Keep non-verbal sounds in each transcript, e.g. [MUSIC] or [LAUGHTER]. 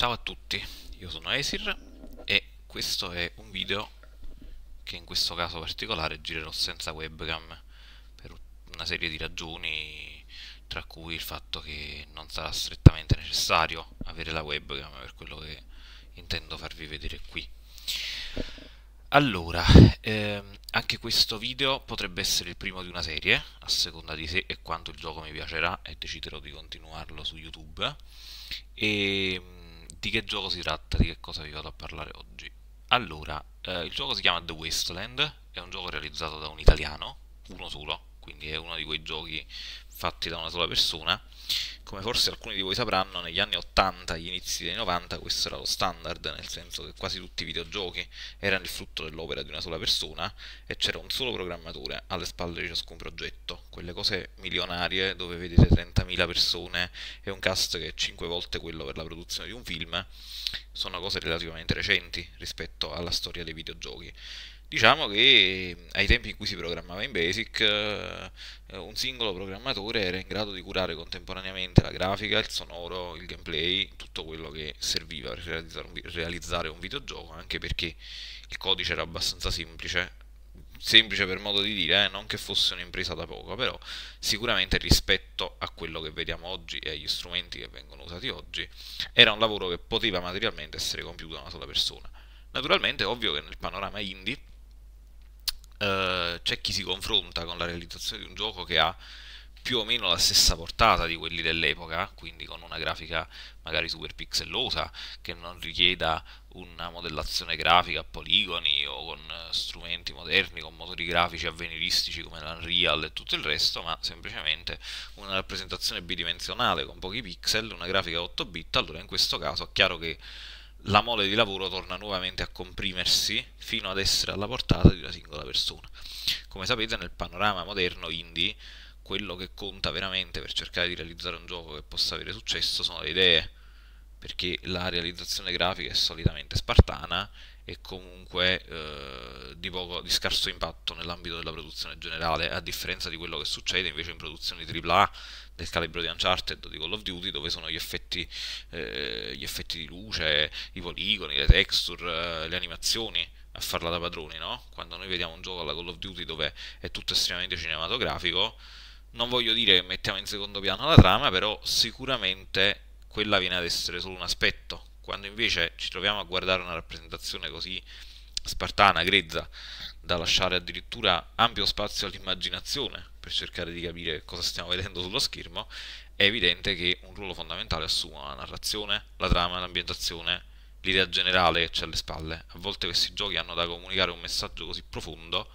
Ciao a tutti, io sono Esir e questo è un video che in questo caso particolare girerò senza webcam per una serie di ragioni tra cui il fatto che non sarà strettamente necessario avere la webcam per quello che intendo farvi vedere qui. Allora, ehm, anche questo video potrebbe essere il primo di una serie, a seconda di se e quanto il gioco mi piacerà e deciderò di continuarlo su YouTube. E di che gioco si tratta, di che cosa vi vado a parlare oggi. Allora, eh, il gioco si chiama The Wasteland, è un gioco realizzato da un italiano, uno solo, quindi è uno di quei giochi fatti da una sola persona. Come forse alcuni di voi sapranno, negli anni 80 agli inizi dei 90 questo era lo standard, nel senso che quasi tutti i videogiochi erano il frutto dell'opera di una sola persona e c'era un solo programmatore alle spalle di ciascun progetto. Quelle cose milionarie dove vedete 30.000 persone e un cast che è 5 volte quello per la produzione di un film, sono cose relativamente recenti rispetto alla storia dei videogiochi. Diciamo che ai tempi in cui si programmava in Basic, eh, un singolo programmatore era in grado di curare contemporaneamente la grafica, il sonoro, il gameplay, tutto quello che serviva per realizzare un, realizzare un videogioco, anche perché il codice era abbastanza semplice, semplice per modo di dire, eh, non che fosse un'impresa da poco, però sicuramente rispetto a quello che vediamo oggi e agli strumenti che vengono usati oggi, era un lavoro che poteva materialmente essere compiuto da una sola persona. Naturalmente è ovvio che nel panorama indie eh, c'è chi si confronta con la realizzazione di un gioco che ha più o meno la stessa portata di quelli dell'epoca, quindi con una grafica magari super pixellosa, che non richieda una modellazione grafica a poligoni o con strumenti moderni, con motori grafici avveniristici come l'Unreal e tutto il resto, ma semplicemente una rappresentazione bidimensionale con pochi pixel, una grafica 8 bit, allora in questo caso è chiaro che la mole di lavoro torna nuovamente a comprimersi fino ad essere alla portata di una singola persona. Come sapete nel panorama moderno indie quello che conta veramente per cercare di realizzare un gioco che possa avere successo sono le idee, perché la realizzazione grafica è solitamente spartana e comunque eh, di, poco, di scarso impatto nell'ambito della produzione generale, a differenza di quello che succede invece in produzioni AAA del calibro di Uncharted o di Call of Duty, dove sono gli effetti, eh, gli effetti di luce, i poligoni, le texture, eh, le animazioni a farla da padroni, no? Quando noi vediamo un gioco alla Call of Duty dove è tutto estremamente cinematografico, non voglio dire che mettiamo in secondo piano la trama, però sicuramente quella viene ad essere solo un aspetto. Quando invece ci troviamo a guardare una rappresentazione così spartana, grezza, da lasciare addirittura ampio spazio all'immaginazione per cercare di capire cosa stiamo vedendo sullo schermo, è evidente che un ruolo fondamentale assume la narrazione, la trama, l'ambientazione, l'idea generale che c'è alle spalle. A volte questi giochi hanno da comunicare un messaggio così profondo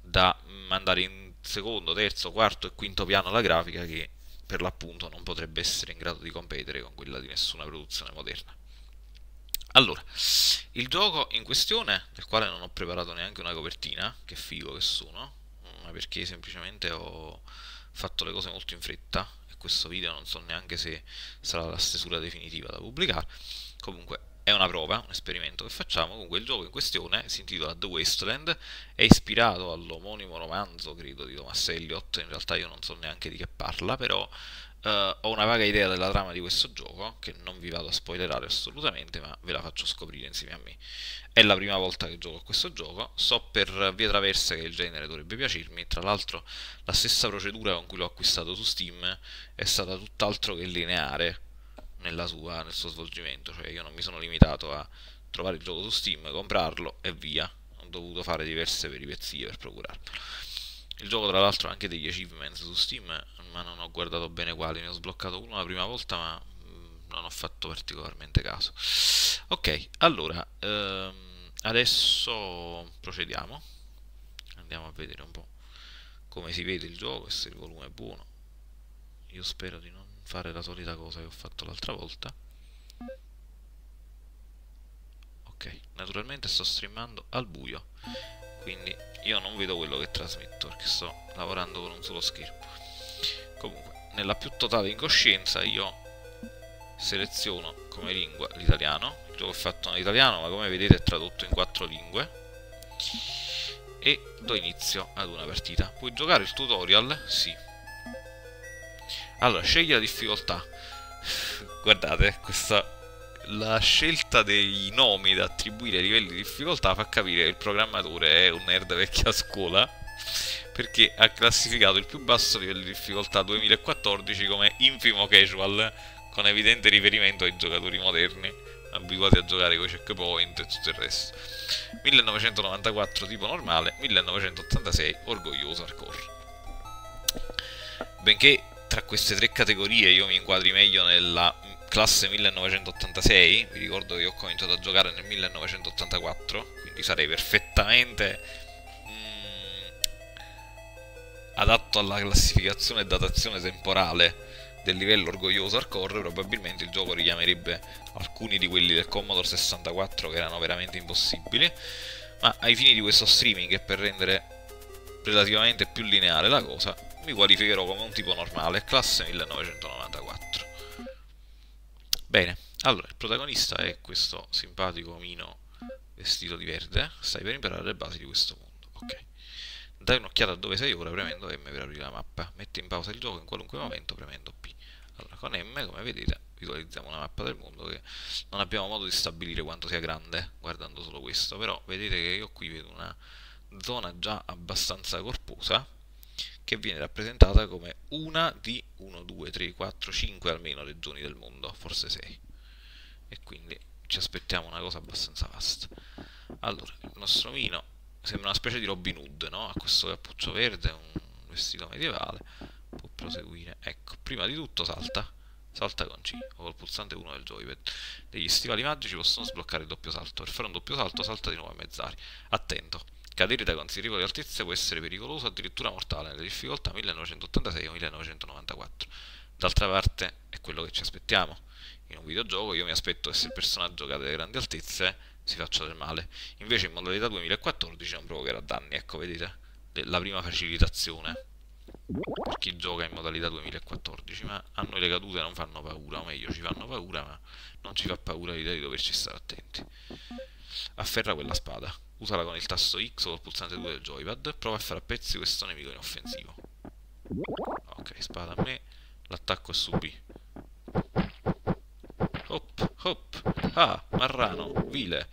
da mandare in secondo, terzo, quarto e quinto piano la grafica che per l'appunto non potrebbe essere in grado di competere con quella di nessuna produzione moderna. Allora, il gioco in questione, del quale non ho preparato neanche una copertina, che figo che sono, ma perché semplicemente ho fatto le cose molto in fretta e questo video non so neanche se sarà la stesura definitiva da pubblicare. Comunque è una prova, un esperimento che facciamo. Comunque il gioco in questione si intitola The Wasteland, è ispirato all'omonimo romanzo, credo, di Thomas Elliott, in realtà io non so neanche di che parla, però Uh, ho una vaga idea della trama di questo gioco, che non vi vado a spoilerare assolutamente, ma ve la faccio scoprire insieme a me. È la prima volta che gioco a questo gioco, so per vie traverse che il genere dovrebbe piacermi, tra l'altro la stessa procedura con cui l'ho acquistato su Steam è stata tutt'altro che lineare sua, nel suo svolgimento, cioè io non mi sono limitato a trovare il gioco su Steam, comprarlo e via, ho dovuto fare diverse peripezie per procurarlo. Il gioco tra l'altro ha anche degli achievements su Steam, ma non ho guardato bene quali, ne ho sbloccato uno la prima volta, ma mm, non ho fatto particolarmente caso. Ok, allora, ehm, adesso procediamo, andiamo a vedere un po' come si vede il gioco, se il volume è buono. Io spero di non fare la solita cosa che ho fatto l'altra volta. Ok, naturalmente sto streamando al buio quindi io non vedo quello che trasmetto perché sto lavorando con un solo schermo comunque nella più totale incoscienza io seleziono come lingua l'italiano. Il gioco è fatto italiano ma come vedete è tradotto in quattro lingue. E do inizio ad una partita. Puoi giocare il tutorial? sì. Allora scegli la difficoltà. [LAUGHS] Guardate questa la scelta dei nomi da attribuire ai livelli di difficoltà fa capire che il programmatore è un nerd vecchia scuola perché ha classificato il più basso livello di difficoltà 2014 come infimo casual con evidente riferimento ai giocatori moderni abituati a giocare con i checkpoint e tutto il resto. 1994 tipo normale 1986 orgoglioso hardcore. Benché tra queste tre categorie io mi inquadri meglio nella classe 1986 vi ricordo che ho cominciato a giocare nel 1984 quindi sarei perfettamente adatto alla classificazione e datazione temporale del livello orgoglioso hardcore probabilmente il gioco richiamerebbe alcuni di quelli del Commodore 64 che erano veramente impossibili. Ma ai fini di questo streaming e per rendere relativamente più lineare la cosa mi qualificherò come un tipo normale classe 1994 bene allora il protagonista è questo simpatico omino vestito di verde. Stai per imparare le basi di questo mondo ok dai un'occhiata a dove sei ora premendo M per aprire la mappa. Metti in pausa il gioco in qualunque momento premendo P. Allora, con M, come vedete, visualizziamo una mappa del mondo che non abbiamo modo di stabilire quanto sia grande guardando solo questo, però vedete che io qui vedo una zona già abbastanza corposa che viene rappresentata come una di 1, 2, 3, 4, 5 almeno regioni del mondo, forse 6. E quindi ci aspettiamo una cosa abbastanza vasta. Allora, il nostro mino sembra una specie di Robin Hood, no? Ha questo cappuccio verde, un vestito medievale, può proseguire. Ecco, prima di tutto salta, salta con C, o col pulsante 1 del joypad. Degli stivali magici possono sbloccare il doppio salto. Per fare un doppio salto salta di nuovo a mezz'aria. Attento, cadere da considerevoli altezze può essere pericoloso, addirittura mortale, nelle difficoltà 1986 o 1994. D'altra parte, è quello che ci aspettiamo. In un videogioco io mi aspetto che se il personaggio cade da grandi altezze si faccia del male. Invece in modalità 2014 non provocherà danni, ecco, vedete? La prima facilitazione per chi gioca in modalità 2014, ma a noi le cadute non fanno paura, o meglio ci fanno paura, ma non ci fa paura l'idea di doverci stare attenti. Afferra quella spada, usala con il tasto X o il pulsante 2 del joypad, prova a fare a pezzi questo nemico inoffensivo. Ok, spada a me, l'attacco è su. Hop, hop, ah, marrano, vile.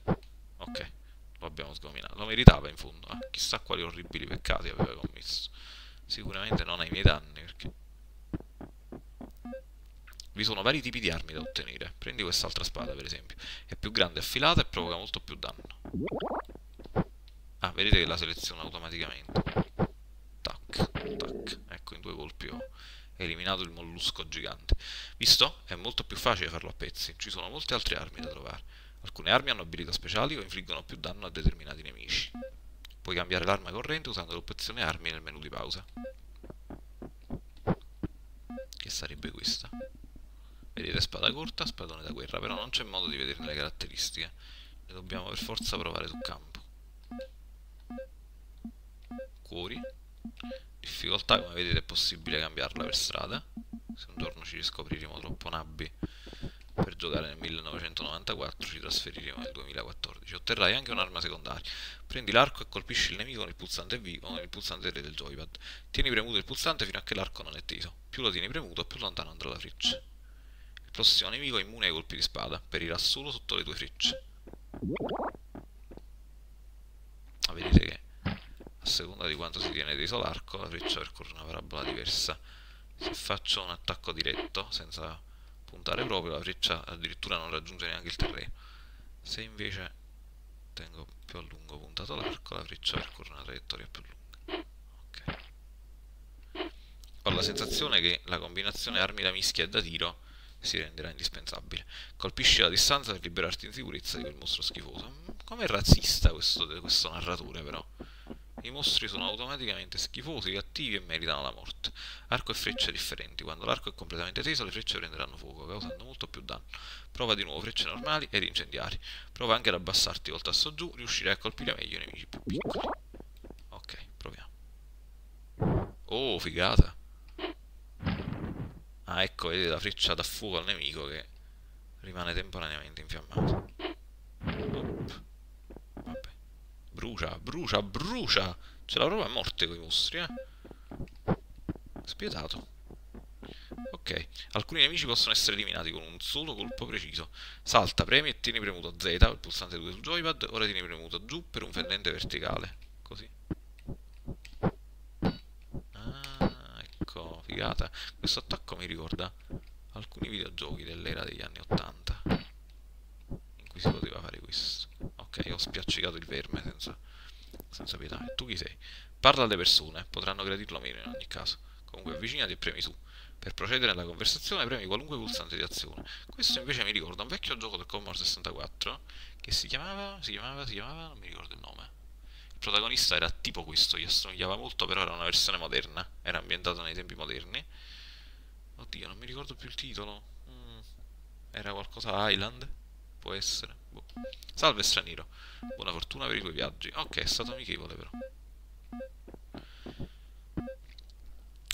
Ok, lo abbiamo sgominato, lo meritava in fondo, eh? chissà quali orribili peccati aveva commesso. Sicuramente non ai miei danni perché vi sono vari tipi di armi da ottenere. Prendi quest'altra spada per esempio. È più grande affilata e provoca molto più danno. Ah vedete che la seleziona automaticamente. Tac tac ecco in due colpi ho eliminato il mollusco gigante visto? è molto più facile farlo a pezzi ci sono molte altre armi da trovare alcune armi hanno abilità speciali o infliggono più danno a determinati nemici Puoi cambiare l'arma corrente usando l'opzione armi nel menu di pausa. Che sarebbe questa. Vedete spada corta, spadone da guerra, però non c'è modo di vederne le caratteristiche. Le dobbiamo per forza provare sul campo. Cuori. Difficoltà, come vedete, è possibile cambiarla per strada. Se un giorno ci riscopriremo troppo nabbi per giocare nel 1994 ci trasferiremo nel 2014. Otterrai anche un'arma secondaria. Prendi l'arco e colpisci il nemico con il pulsante V con il pulsante 3 del joypad. Tieni premuto il pulsante fino a che l'arco non è teso. Più lo tieni premuto, più lontano andrà la freccia. Il prossimo nemico è immune ai colpi di spada, perirà solo sotto le tue frecce. Ma vedete che seconda di quanto si tiene teso l'arco, la freccia percorre una parabola diversa. Se faccio un attacco diretto, senza puntare proprio, la freccia addirittura non raggiunge neanche il terreno. Se invece tengo più a lungo puntato l'arco, la freccia percorre una traiettoria più lunga. Ok. Ho la sensazione che la combinazione armi da mischia e da tiro si renderà indispensabile. Colpisci la distanza per liberarti in sicurezza di quel mostro schifoso. Com'è razzista questo, questo narratore, però. I mostri sono automaticamente schifosi, cattivi e meritano la morte. Arco e frecce differenti. Quando l'arco è completamente teso, le frecce prenderanno fuoco, causando molto più danno. Prova di nuovo frecce normali ed incendiari. Prova anche ad abbassarti col tasto giù, riuscirai a colpire meglio i nemici più piccoli. Ok, proviamo. Oh, figata! Ah, ecco, vedete la freccia da fuoco al nemico che rimane temporaneamente infiammato. Oop. Brucia, brucia, brucia! Ce la prova a morte con i mostri, eh? Spietato. Ok, alcuni nemici possono essere eliminati con un solo colpo preciso. Salta, premi e tieni premuto Z, il pulsante 2 sul joypad, ora tieni premuto giù per un fendente verticale. Così. Ah, ecco, figata. Questo attacco mi ricorda alcuni videogiochi dell'era degli anni 80 in cui si poteva fare questo. Ok, ho spiaccicato il verme senza, senza pietà. E tu chi sei? Parla alle persone, potranno gradirlo meno in ogni caso. Comunque avvicinati e premi su. Per procedere alla conversazione premi qualunque pulsante di azione. Questo invece mi ricorda un vecchio gioco del Commodore 64 che si chiamava, si chiamava, si chiamava, non mi ricordo il nome. Il protagonista era tipo questo, gli assomigliava molto, però era una versione moderna, era ambientato nei tempi moderni. Oddio, non mi ricordo più il titolo. Mm, era qualcosa Island? Può essere. Boh. Salve straniero, buona fortuna per i tuoi viaggi. Ok, è stato amichevole però.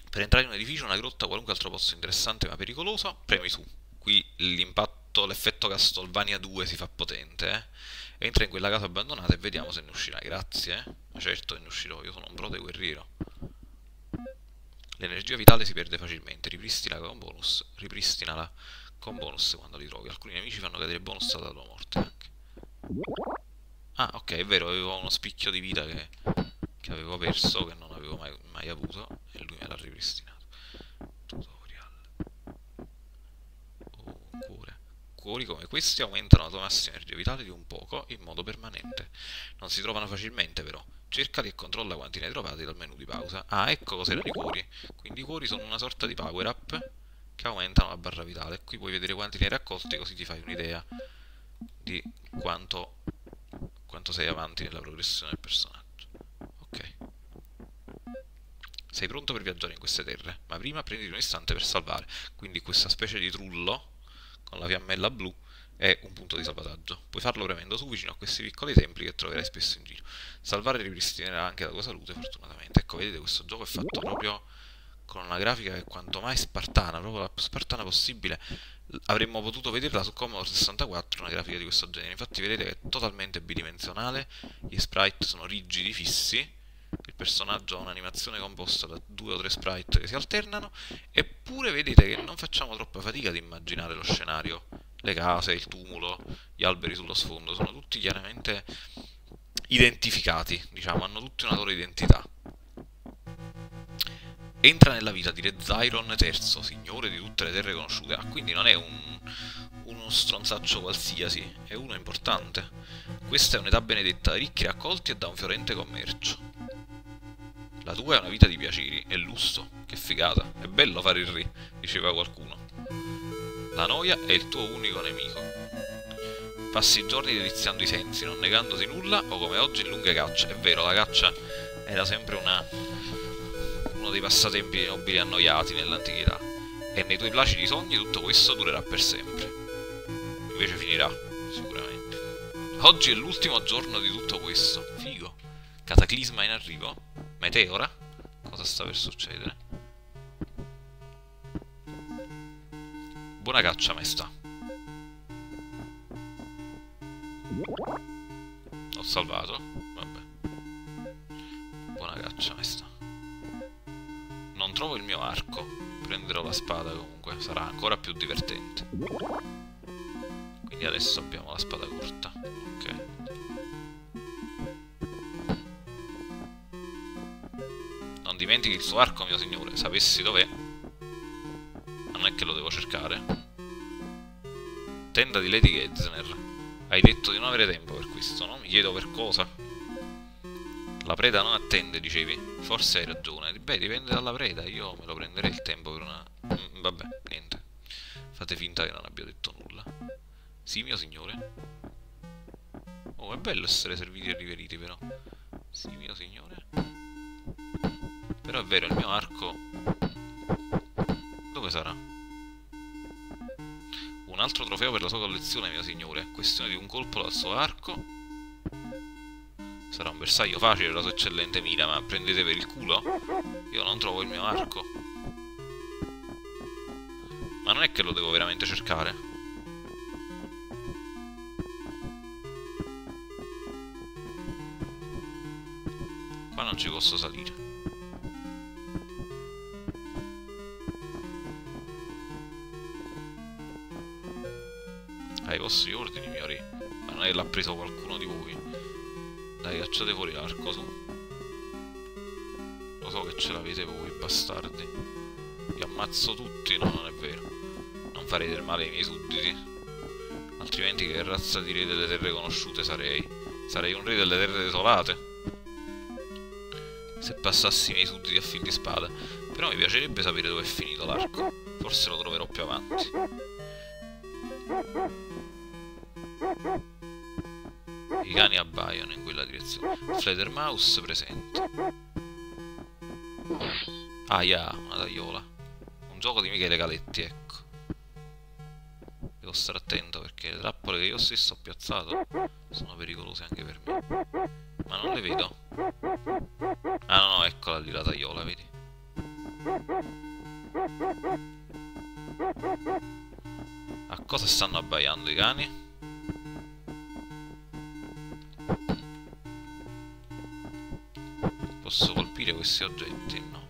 Per entrare in un edificio, una grotta o qualunque altro posto interessante ma pericoloso, premi su. Qui l'impatto, l'effetto Castlevania 2 si fa potente, eh. Entra in quella casa abbandonata e vediamo se ne uscirà. Grazie, eh. Ma certo ne uscirò, io sono un prode guerriero. L'energia vitale si perde facilmente, ripristina con bonus, ripristinala con bonus quando li trovi. Alcuni nemici fanno cadere bonus dalla tua morte anche. Ah, ok, è vero, avevo uno spicchio di vita che, che avevo perso, che non avevo mai, mai avuto, e lui me l'ha ripristinato. Tutorial. Oh, cuore. Cuori come questi aumentano la tua massima energia vitale di un poco in modo permanente. Non si trovano facilmente però. Cercali e controlla quanti ne hai trovati dal menu di pausa. Ah, ecco cos'erano i cuori. Quindi i cuori sono una sorta di power up che aumentano la barra vitale. Qui puoi vedere quanti ne hai raccolti così ti fai un'idea di quanto, quanto sei avanti nella progressione del personaggio. Ok. Sei pronto per viaggiare in queste terre, ma prima prendi un istante per salvare. Quindi questa specie di trullo con la fiammella blu è un punto di salvataggio. Puoi farlo premendo su vicino a questi piccoli templi che troverai spesso in giro. Salvare ripristinerà anche la tua salute, fortunatamente. Ecco, vedete, questo gioco è fatto proprio con una grafica che quanto mai spartana, proprio la più spartana possibile. Avremmo potuto vederla su Commodore 64 una grafica di questo genere. Infatti vedete che è totalmente bidimensionale, gli sprite sono rigidi, fissi, il personaggio ha un'animazione composta da due o tre sprite che si alternano, eppure vedete che non facciamo troppa fatica ad immaginare lo scenario le case, il tumulo, gli alberi sullo sfondo, sono tutti chiaramente identificati, diciamo, hanno tutti una loro identità. Entra nella vita di Re Zyron III, signore di tutte le terre conosciute. Ah, quindi non è un, uno stronzaccio qualsiasi, è uno importante. Questa è un'età benedetta da ricchi raccolti e da un fiorente commercio. La tua è una vita di piaceri e lusso, che figata. È bello fare il re, diceva qualcuno. La noia è il tuo unico nemico. Passi i giorni deliziando i sensi, non negandosi nulla, o come oggi in lunghe cacce. È vero, la caccia era sempre una, uno dei passatempi dei nobili annoiati nell'antichità. E nei tuoi placidi sogni tutto questo durerà per sempre. Invece finirà, sicuramente. Oggi è l'ultimo giorno di tutto questo. Figo. Cataclisma in arrivo? Meteora? Cosa sta per succedere? Buona caccia, maestà. Ho salvato. Vabbè. Buona caccia, maestà. Non trovo il mio arco. Prenderò la spada comunque. Sarà ancora più divertente. Quindi adesso abbiamo la spada corta. Ok. Non dimentichi il suo arco, mio signore. Sapessi dov'è non è che lo devo cercare. Tenda di Lady Getzner. Hai detto di non avere tempo per questo, no? Mi chiedo per cosa. La preda non attende, dicevi. Forse hai ragione. Beh, dipende dalla preda. Io me lo prenderei il tempo per una... Mm, vabbè, niente. Fate finta che non abbia detto nulla. Sì, mio signore? Oh, è bello essere serviti e riveriti, però. Sì, mio signore? Però è vero, il mio arco... Dove sarà? Un altro trofeo per la sua collezione, mio signore. Questione di un colpo dal suo arco. Sarà un bersaglio facile, la rosa eccellente mira, ma prendete per il culo? Io non trovo il mio arco. Ma non è che lo devo veramente cercare. Qua non ci posso salire. Ai vostri ordini, mio re. Ma non è che l'ha preso qualcuno di voi. Dai, cacciate fuori l'arco, su. Lo so che ce l'avete voi, bastardi. Vi ammazzo tutti, no, non è vero. Non farete del male ai miei sudditi. Altrimenti che razza di re delle terre conosciute sarei? Sarei un re delle terre desolate. Se passassi i miei sudditi a fil di spada. Però mi piacerebbe sapere dove è finito l'arco. Forse lo troverò più avanti. I cani abbaiano in quella direzione. Fledermaus presente. Aia, una tagliola. Un gioco di Michele Galetti, ecco. Devo stare attento perché le trappole che io stesso ho piazzato sono pericolose anche per me. Ma non le vedo. Ah no, no, eccola lì la tagliola, vedi? A cosa stanno abbaiando i cani? Questi oggetti? No.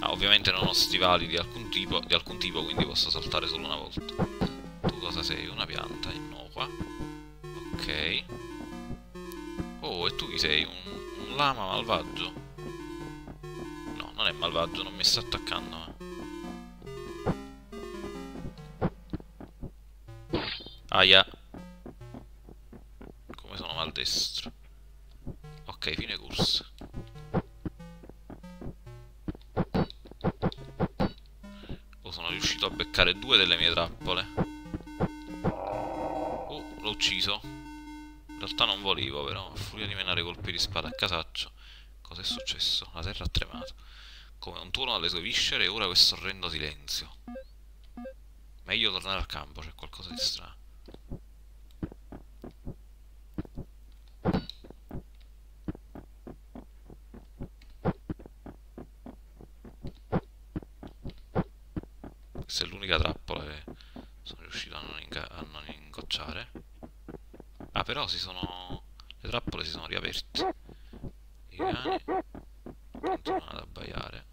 Ah, ovviamente non ho stivali di alcun tipo, di alcun tipo quindi posso saltare solo una volta. Tu cosa sei? Una pianta innocua. Ok. Oh, e tu chi sei? Un, un lama malvagio? No, non è malvagio, non mi sta attaccando. Casaccio. Cosa è successo? La terra ha tremato. Come un tuono dalle sue viscere e ora questo orrendo silenzio. Meglio tornare al campo, c'è qualcosa di strano. Questa è l'unica trappola che sono riuscito a non, a non ingocciare. Ah, però si sono... Le trappole si sono riaperte. I cani continuano ad abbaiare.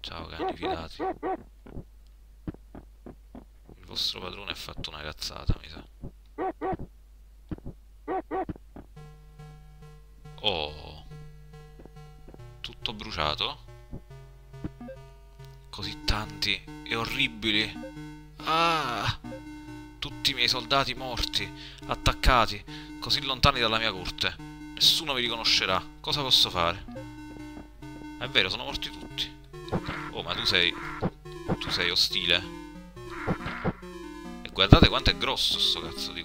Ciao cani filati. Il vostro padrone ha fatto una cazzata, mi sa. Oh. Tutto bruciato così tanti e orribili. Ah! Tutti i miei soldati morti, attaccati, così lontani dalla mia corte. Nessuno mi riconoscerà. Cosa posso fare? È vero, sono morti tutti. Oh, ma tu sei... Tu sei ostile. E guardate quanto è grosso sto cazzo di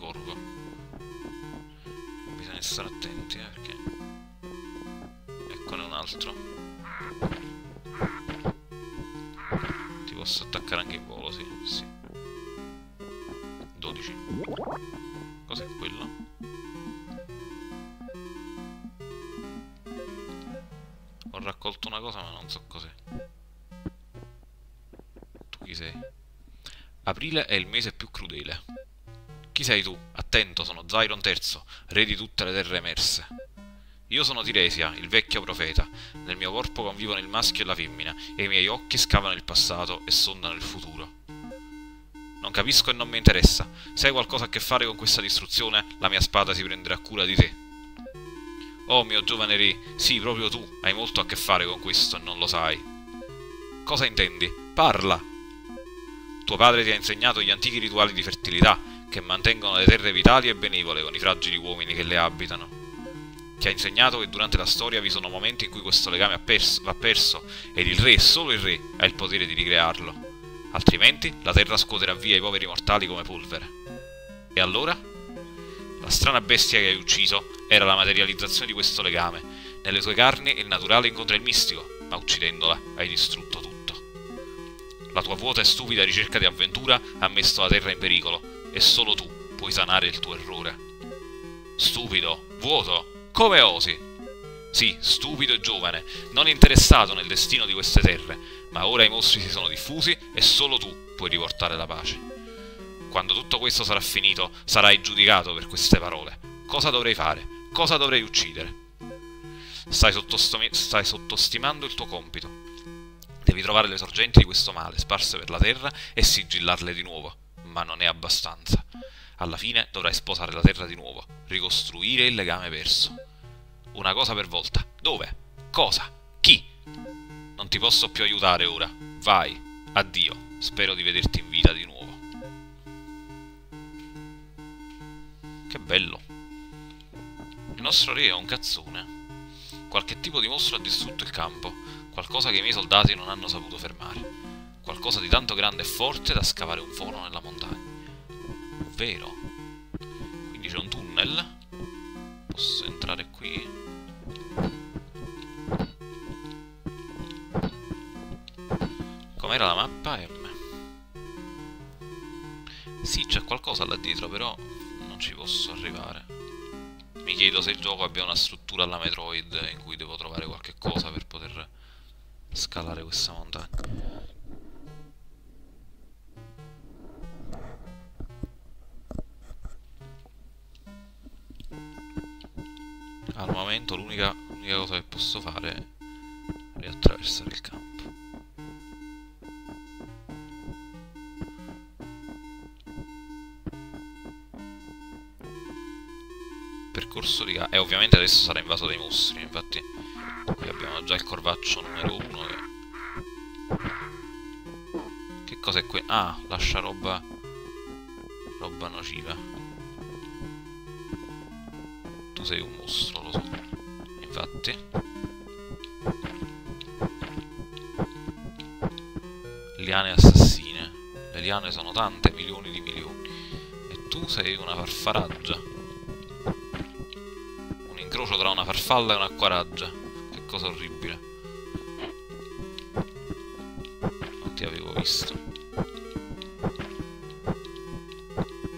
Aprile è il mese più crudele. Chi sei tu? Attento, sono Zyron III, re di tutte le terre emerse. Io sono Tiresia, il vecchio profeta. Nel mio corpo convivono il maschio e la femmina, e i miei occhi scavano il passato e sondano il futuro. Non capisco e non mi interessa. Se hai qualcosa a che fare con questa distruzione, la mia spada si prenderà cura di te. Oh mio giovane re, sì, proprio tu hai molto a che fare con questo e non lo sai. Cosa intendi? Parla! Tuo padre ti ha insegnato gli antichi rituali di fertilità che mantengono le terre vitali e benevole con i fragili uomini che le abitano che ha insegnato che durante la storia vi sono momenti in cui questo legame perso, va perso ed il re, solo il re, ha il potere di ricrearlo. Altrimenti la terra scuoterà via i poveri mortali come polvere. E allora? La strana bestia che hai ucciso era la materializzazione di questo legame. Nelle sue carni il naturale incontra il mistico, ma uccidendola hai distrutto tutto. La tua vuota e stupida ricerca di avventura ha messo la terra in pericolo e solo tu puoi sanare il tuo errore. Stupido, vuoto, come osi? Sì, stupido e giovane, non interessato nel destino di queste terre, ma ora i mostri si sono diffusi e solo tu puoi riportare la pace. Quando tutto questo sarà finito, sarai giudicato per queste parole. Cosa dovrei fare? Cosa dovrei uccidere? Stai, stai sottostimando il tuo compito. Devi trovare le sorgenti di questo male, sparse per la terra, e sigillarle di nuovo. Ma non è abbastanza. Alla fine dovrai sposare la terra di nuovo, ricostruire il legame perso. Una cosa per volta. Dove? Cosa? Chi? Non ti posso più aiutare ora. Vai. Addio. Spero di vederti in vita di nuovo. Che bello. Il nostro re è un cazzone. Qualche tipo di mostro ha distrutto il campo, qualcosa che i miei soldati non hanno saputo fermare. Qualcosa di tanto grande e forte da scavare un forno nella montagna. Vero. Quindi c'è un tunnel. Posso entrare qui? Com'era la mappa? M. Sì, c'è qualcosa là dietro, però non ci posso arrivare. Mi chiedo se il gioco abbia una struttura alla Metroid in cui devo trovare qualche cosa per poter scalare questa montagna. Al momento l'unica cosa che posso fare è riattraversare il campo. percorso di. E ovviamente adesso sarà invaso dai mostri, infatti qui abbiamo già il corvaccio numero 1 che... Che cos'è qui? Ah, lascia roba... roba nociva. Tu sei un mostro, lo so. Infatti... Liane assassine. Le liane sono tante, milioni di milioni. E tu sei una farfaraggia incrocio tra una farfalla e un'acquaraggia. Cosa orribile. Non ti avevo visto.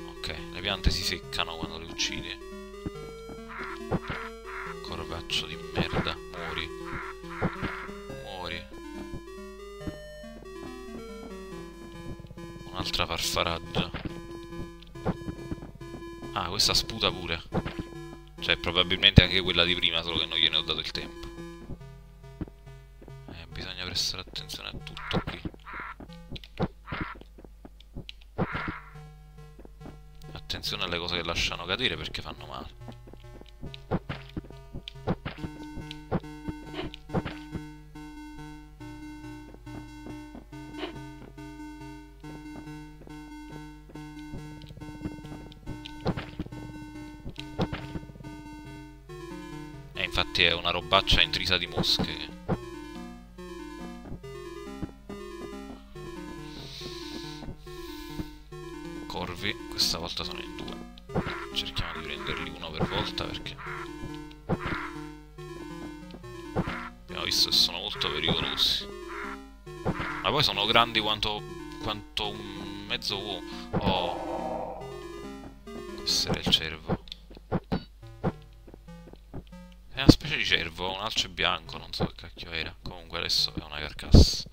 Ok, le piante si seccano quando le uccidi. Corvaccio di merda, muori. Muori. Un'altra farfaraggia. Ah, questa sputa pure. Cioè, probabilmente anche quella di prima, solo che non gliene ho dato il tempo. Eh, bisogna prestare attenzione a tutto qui. Attenzione alle cose che lasciano cadere perché fanno male. infatti è una robaccia intrisa di mosche. Grandi quanto, quanto un mezzo uomo. Oh. Questo era il cervo. di cervo, un alce bianco, non so che cacchio era. Comunque adesso è una carcassa.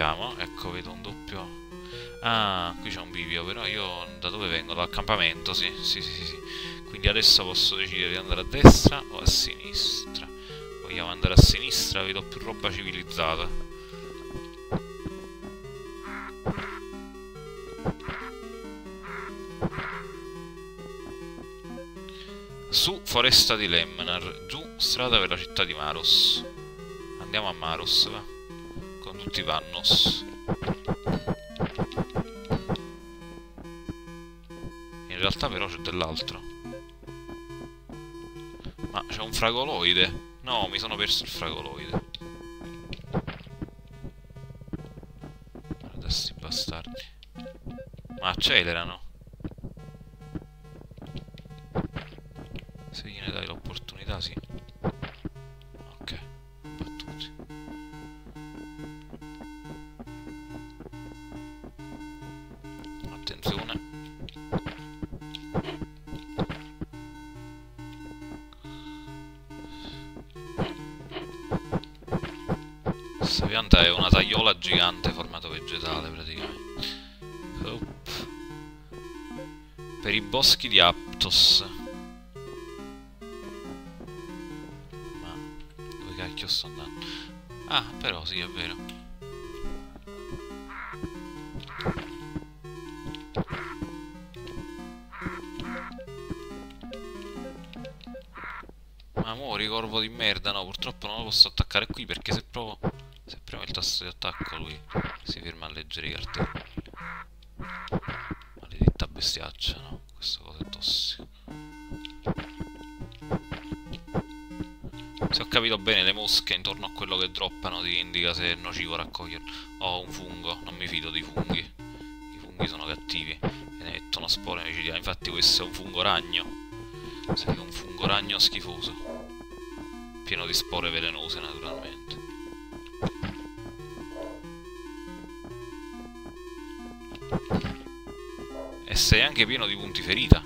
Siamo? Ecco, vedo un doppio... Ah, qui c'è un bivio, però io da dove vengo? Dall'accampamento, sì, sì, sì, sì. Quindi adesso posso decidere di andare a destra o a sinistra. Vogliamo andare a sinistra, vedo più roba civilizzata. Su foresta di Lemnar, giù strada per la città di Maros. Andiamo a Maros, va tutti vanno In realtà però c'è dell'altro. Ma c'è un fragoloide? No, mi sono perso il fragoloide. Guarda sti bastardi. Ma accelerano. Attenzione. Questa pianta è una tagliola gigante formato vegetale praticamente. Oop. Per i boschi di Aptos. Ma dove cacchio sto andando? Ah, però sì, è vero. Corvo di merda, no, purtroppo non lo posso attaccare qui perché se provo... Se premo il tasto di attacco lui si ferma a leggere i cartelli. Maledetta bestiaccia, no? Questa cosa è tossica. Se ho capito bene, le mosche intorno a quello che droppano ti indica se è nocivo raccoglierlo. Oh, un fungo, non mi fido dei funghi. I funghi sono cattivi e ne mettono spore micidiali. Infatti questo è un fungo ragno. Sei un fungo ragno schifoso. Pieno di spore velenose, naturalmente. E sei anche pieno di punti ferita.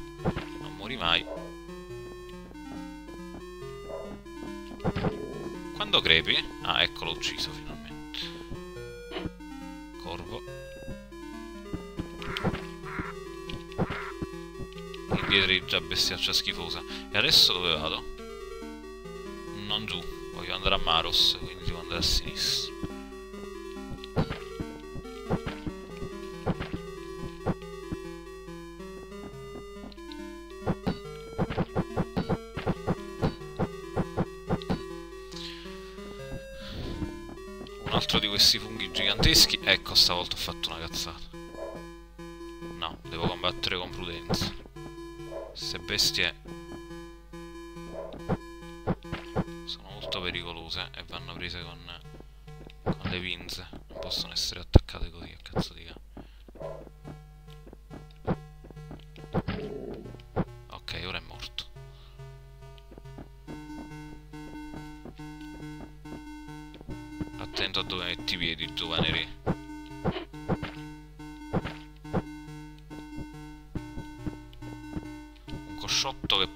Non muori mai. Quando crepi? Ah, ecco l'ho ucciso finalmente. Corvo. Indietreggia bestiaccia schifosa. E adesso dove vado? Andare a Maros, quindi devo andare a sinistra. Un altro di questi funghi giganteschi. Ecco, stavolta ho fatto una cazzata. No, devo combattere con prudenza. Queste bestie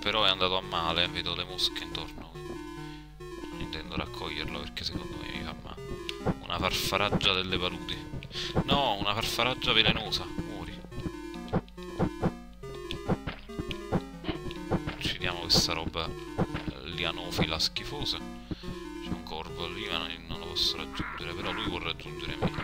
però è andato a male, vedo le mosche intorno. Non intendo raccoglierlo perché secondo me mi fa male. Una farfaraggia delle paludi. No, una farfaraggia velenosa. Muori. Uccidiamo questa roba lianofila schifosa. C'è un corvo lì ma non, non lo posso raggiungere, però lui può raggiungere me.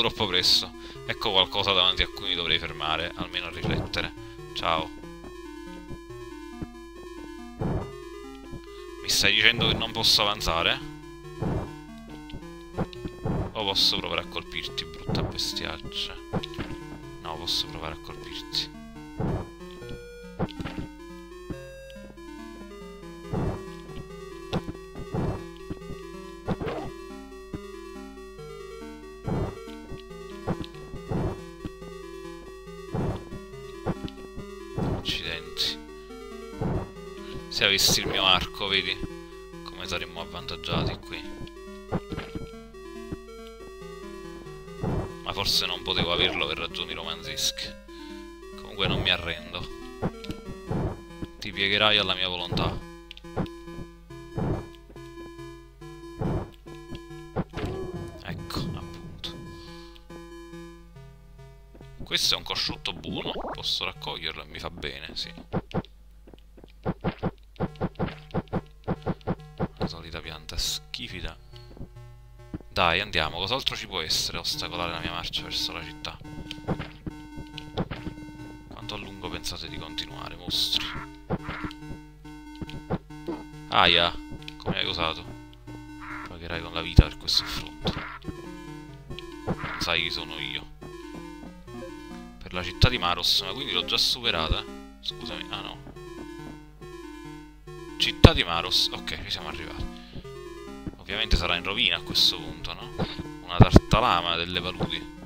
Troppo presto. Ecco qualcosa davanti a cui mi dovrei fermare, almeno a riflettere. Ciao. Mi stai dicendo che non posso avanzare? O posso provare a colpirti, brutta bestiaccia? Avessi il mio arco, vedi come saremmo avvantaggiati qui. Ma forse non potevo averlo per ragioni romanzesche. Comunque non mi arrendo. Ti piegherai alla mia volontà. Andiamo. Cos'altro ci può essere ostacolare la mia marcia verso la città? Quanto a lungo pensate di continuare, mostri? Aia, come hai osato? Pagherai con la vita per questo affronto. Non sai chi sono io. Per la città di Maros, ma quindi l'ho già superata? Scusami, ah no. Città di Maros, ok, ci siamo arrivati. Ovviamente sarà in rovina a questo punto, no? Una tartalama delle paludi.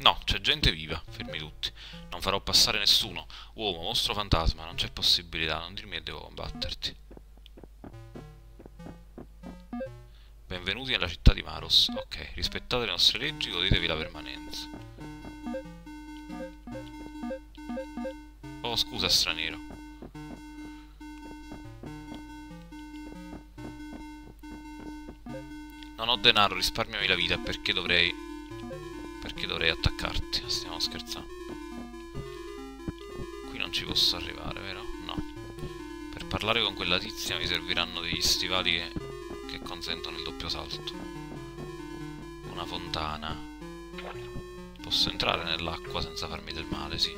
No, c'è gente viva, fermi tutti. Non farò passare nessuno. Uomo, mostro fantasma, non c'è possibilità, non dirmi che devo combatterti. Benvenuti nella città di Maros. Ok, rispettate le nostre leggi, godetevi la permanenza. Oh, scusa, straniero. Non ho denaro, risparmiami la vita, perché dovrei... Perché dovrei attaccarti? Stiamo scherzando. Qui non ci posso arrivare, vero? No. Per parlare con quella tizia mi serviranno degli stivali che che consentono il doppio salto. Una fontana. Posso entrare nell'acqua senza farmi del male, sì.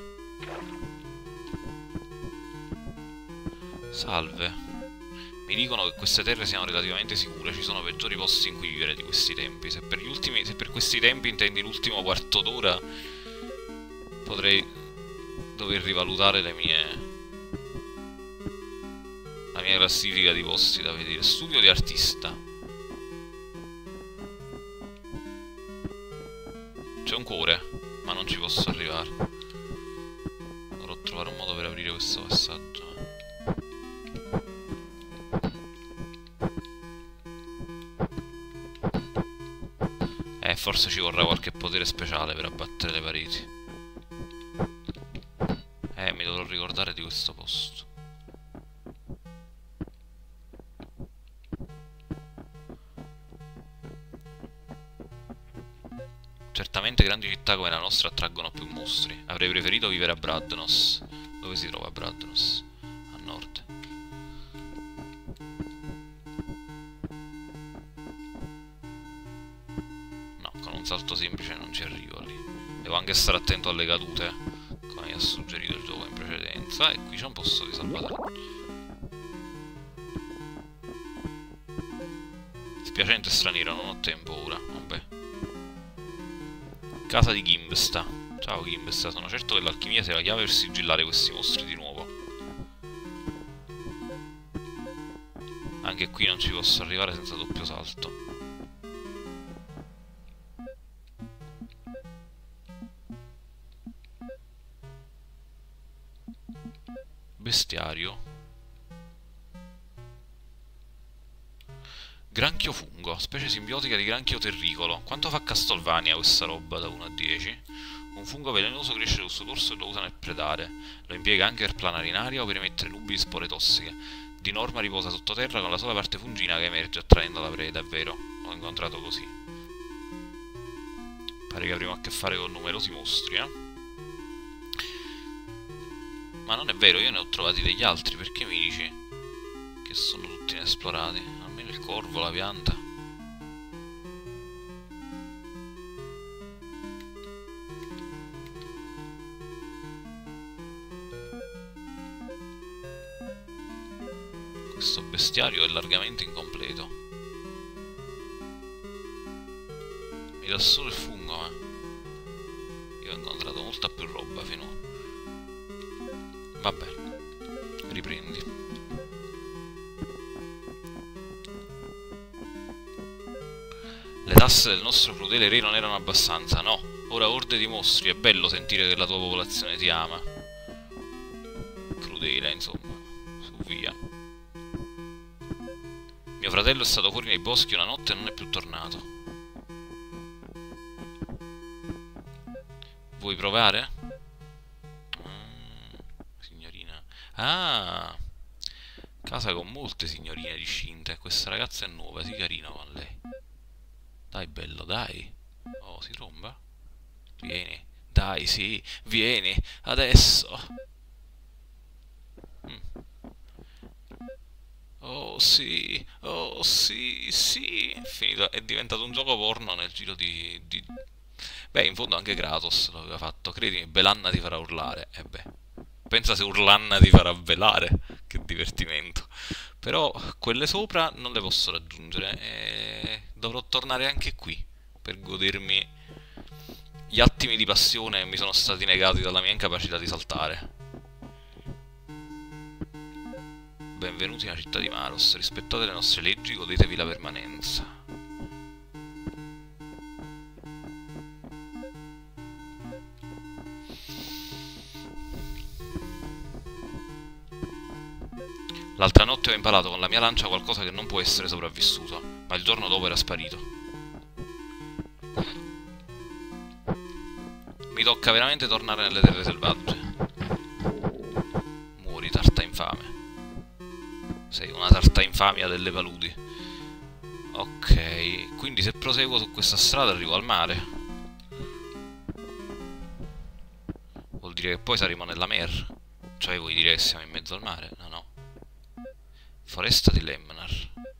Salve. Mi dicono che queste terre siano relativamente sicure, ci sono peggiori posti in cui vivere di questi tempi. Se per, ultimi, se per questi tempi intendi l'ultimo quarto d'ora, potrei dover rivalutare le mie la mia classifica di posti da vedere. Studio di artista. C'è un cuore, ma non ci posso arrivare. Dovrò trovare un modo per aprire questo passaggio. Forse ci vorrà qualche potere speciale per abbattere le pareti. Eh, mi dovrò ricordare di questo posto. Certamente grandi città come la nostra attraggono più mostri. Avrei preferito vivere a Bradnos. Dove si trova Bradnos? Un salto semplice non ci arrivo lì. Devo anche stare attento alle cadute, come mi ha suggerito il gioco in precedenza. E qui c'è un posto di salvataggio. Spiacente straniero, non ho tempo ora. Vabbè. Casa di Gimbsta. Ciao Gimbsta, sono certo che l'alchimia sia la chiave per sigillare questi mostri di nuovo. Anche qui non ci posso arrivare senza doppio salto. Bestiario. Granchio fungo, specie simbiotica di granchio terricolo. Quanto fa Castlevania questa roba da 1 a 10? Un fungo velenoso cresce sul suo dorso e lo usa nel predare. Lo impiega anche per planare in aria o per emettere nubi di spore tossiche. Di norma riposa sottoterra con la sola parte fungina che emerge attraendo la preda, è vero. L'ho incontrato così. Pare che avremo a che fare con numerosi mostri, eh? Ma non è vero, io ne ho trovati degli altri, perché mi dici che sono tutti inesplorati? il corvo, la pianta. Questo bestiario è largamente incompleto. Mi dà solo il fungo, eh. Io ho incontrato molta più roba finora. Vabbè, riprendi. Le tasse del nostro crudele re non erano abbastanza, no. Ora orde di mostri, è bello sentire che la tua popolazione ti ama. Crudele, insomma. Su via. Mio fratello è stato fuori nei boschi una notte e non è più tornato. Vuoi provare? Ah! Casa con molte signorine discinte. Questa ragazza è nuova, si carina con lei. Dai bello, dai. Oh, si tromba? Vieni, Dai, sì, vieni, adesso. Mm. Oh sì, oh sì, sì. È finito, è diventato un gioco porno nel giro di, di... Beh, in fondo anche Kratos l'aveva fatto. Credimi, Belanna ti farà urlare. E eh beh, pensa se Urlanna ti farà velare. Che divertimento. Però quelle sopra non le posso raggiungere e dovrò tornare anche qui per godermi gli attimi di passione che mi sono stati negati dalla mia incapacità di saltare. Benvenuti nella città di Maros, rispettate le nostre leggi, godetevi la permanenza. L'altra notte ho impalato con la mia lancia qualcosa che non può essere sopravvissuto, ma il giorno dopo era sparito. Mi tocca veramente tornare nelle terre selvagge. Muori, tarta infame. Sei una tarta infamia delle paludi. Ok, quindi se proseguo su questa strada arrivo al mare. Vuol dire che poi saremo nella mer. Cioè vuoi dire che siamo in mezzo al mare? No, no. Foresta di Lemnar.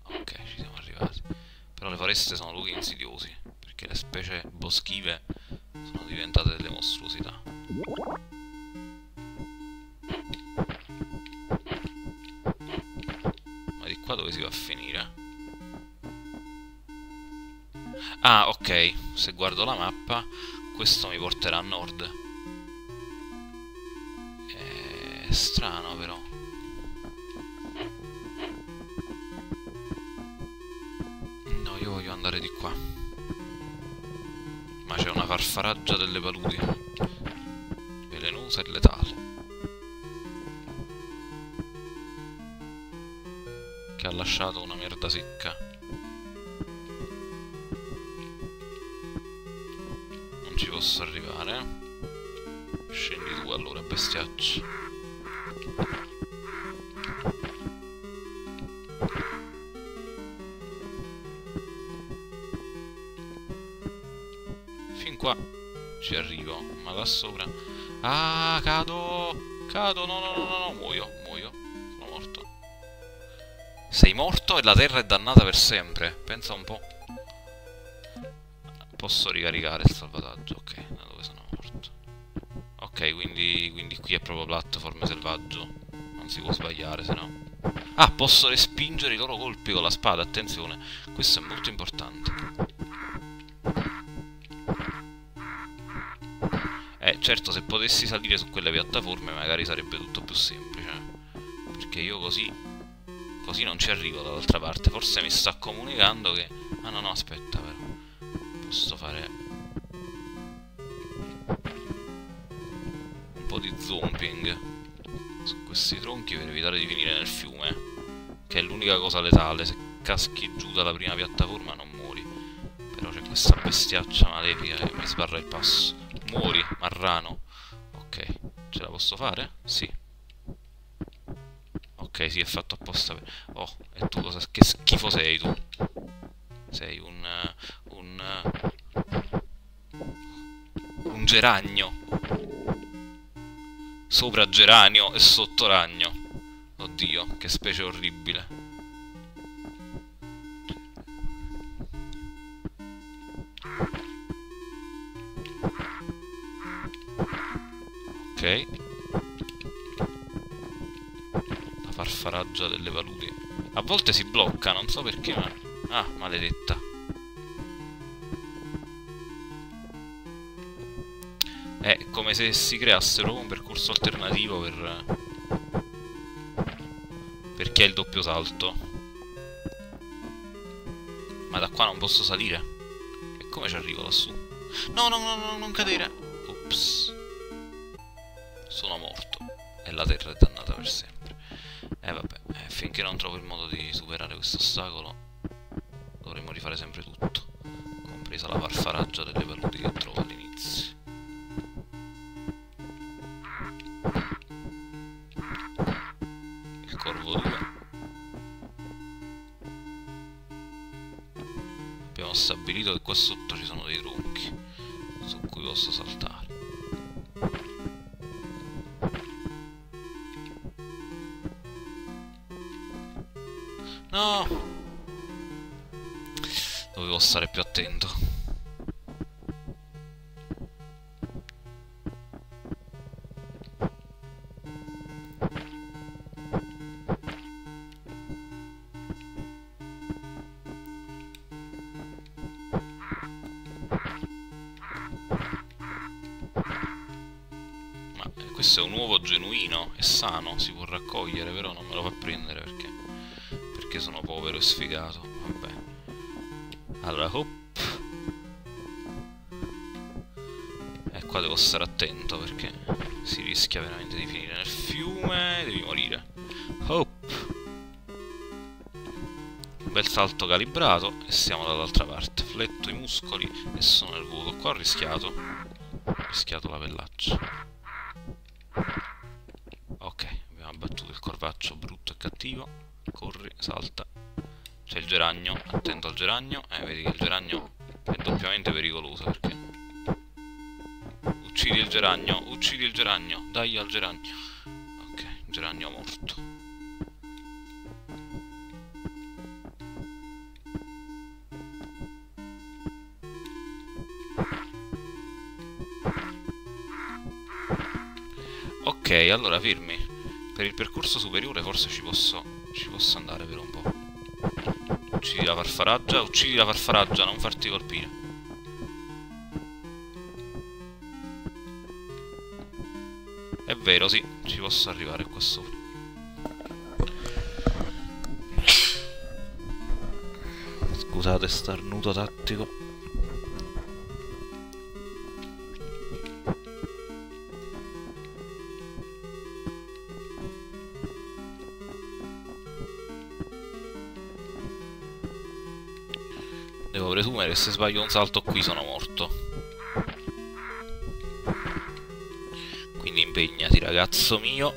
Ok, ci siamo arrivati. Però le foreste sono luoghi insidiosi, perché le specie boschive sono diventate delle mostruosità. Ma di qua dove si va a finire? Ah, ok, se guardo la mappa, questo mi porterà a nord. È strano però. Voglio andare di qua. Ma c'è una farfaraggia delle paludi. Velenosa e letale. Che ha lasciato una merda secca. Non ci posso arrivare. Scendi tu allora, bestiaccio. Qua ci arrivo, ma là sopra... Ah, cado! Cado, no, no, no, no, no, muoio, muoio. Sono morto. Sei morto e la terra è dannata per sempre. Pensa un po'. Posso ricaricare il salvataggio, ok, da dove sono morto. Ok, quindi, quindi qui è proprio piattaforma selvaggio. Non si può sbagliare, se no... Ah, posso respingere i loro colpi con la spada, attenzione. Questo è molto importante. Certo se potessi salire su quelle piattaforme magari sarebbe tutto più semplice. Perché io così... Così non ci arrivo dall'altra parte. Forse mi sta comunicando che... Ah no no aspetta però. Posso fare... Un po' di zomping su questi tronchi per evitare di finire nel fiume. Che è l'unica cosa letale. Se caschi giù dalla prima piattaforma non muori. Però c'è questa bestiaccia malefica che mi sbarra il passo. Muori, marrano. Ok, ce la posso fare? Sì. Ok, sì, è fatto apposta per... Oh, e tu cosa... Che schifo sei tu? Sei un... un... un geragno. Sopra geranio e sotto ragno. Oddio, che specie orribile. Ok. La farfaraggia delle paludi. A volte si blocca, non so perché, ma... Ah, maledetta. È come se si creasse proprio un percorso alternativo per... Per chi ha il doppio salto. Ma da qua non posso salire. E come ci arrivo lassù? No, no, no, no, non cadere. Ops sono morto e la terra è dannata per sempre. E eh, vabbè, eh, finché non trovo il modo di superare questo ostacolo, dovremo rifare sempre tutto, compresa la farfaraggia delle paludi che trovo all'inizio. Il corvo 2. Abbiamo stabilito che qua sotto ci sono dei tronchi su cui posso saltare. No! Dovevo stare più attento. questo è un uovo genuino e sano, si può raccogliere, però non me lo fa prendere perché, perché sono povero e sfigato. Vabbè. Allora, hop. E qua devo stare attento perché si rischia veramente di finire nel fiume, devi morire. Hop. Bel salto calibrato e siamo dall'altra parte. Fletto i muscoli e sono nel vuoto. Qua ho rischiato. Ho rischiato la pellaccia. Attento al geragno. Eh, vedi che il geragno è doppiamente pericoloso perché... Uccidi il geragno, uccidi il geragno, dai al geragno. Ok, geragno morto. Ok, allora fermi. Per il percorso superiore forse ci posso, ci posso andare per un po'. Uccidi la farfaraggia, uccidi la farfaraggia, non farti colpire. È vero, sì, ci posso arrivare qua sopra. Scusate, starnuto tattico. Che se sbaglio un salto qui sono morto. Quindi impegnati ragazzo mio.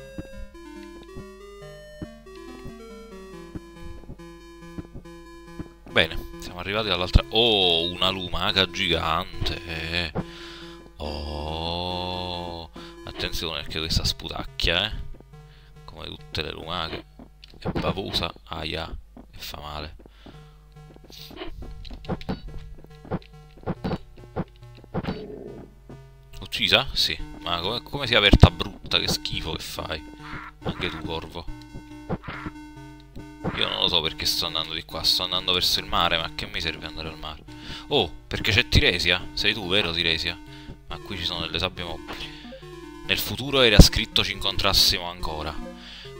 Bene, siamo arrivati dall'altra... Oh, una lumaca gigante! Oh! Attenzione perché questa sputacchia, eh! Come tutte le lumache. È bavosa, aia, e fa Uccisa? Sì. Ma come, come sei aperta brutta? Che schifo che fai. Anche tu, corvo. Io non lo so perché sto andando di qua. Sto andando verso il mare, ma che mi serve andare al mare? Oh, perché c'è Tiresia? Sei tu, vero Tiresia? Ma qui ci sono delle sabbie mobili. Nel futuro era scritto ci incontrassimo ancora.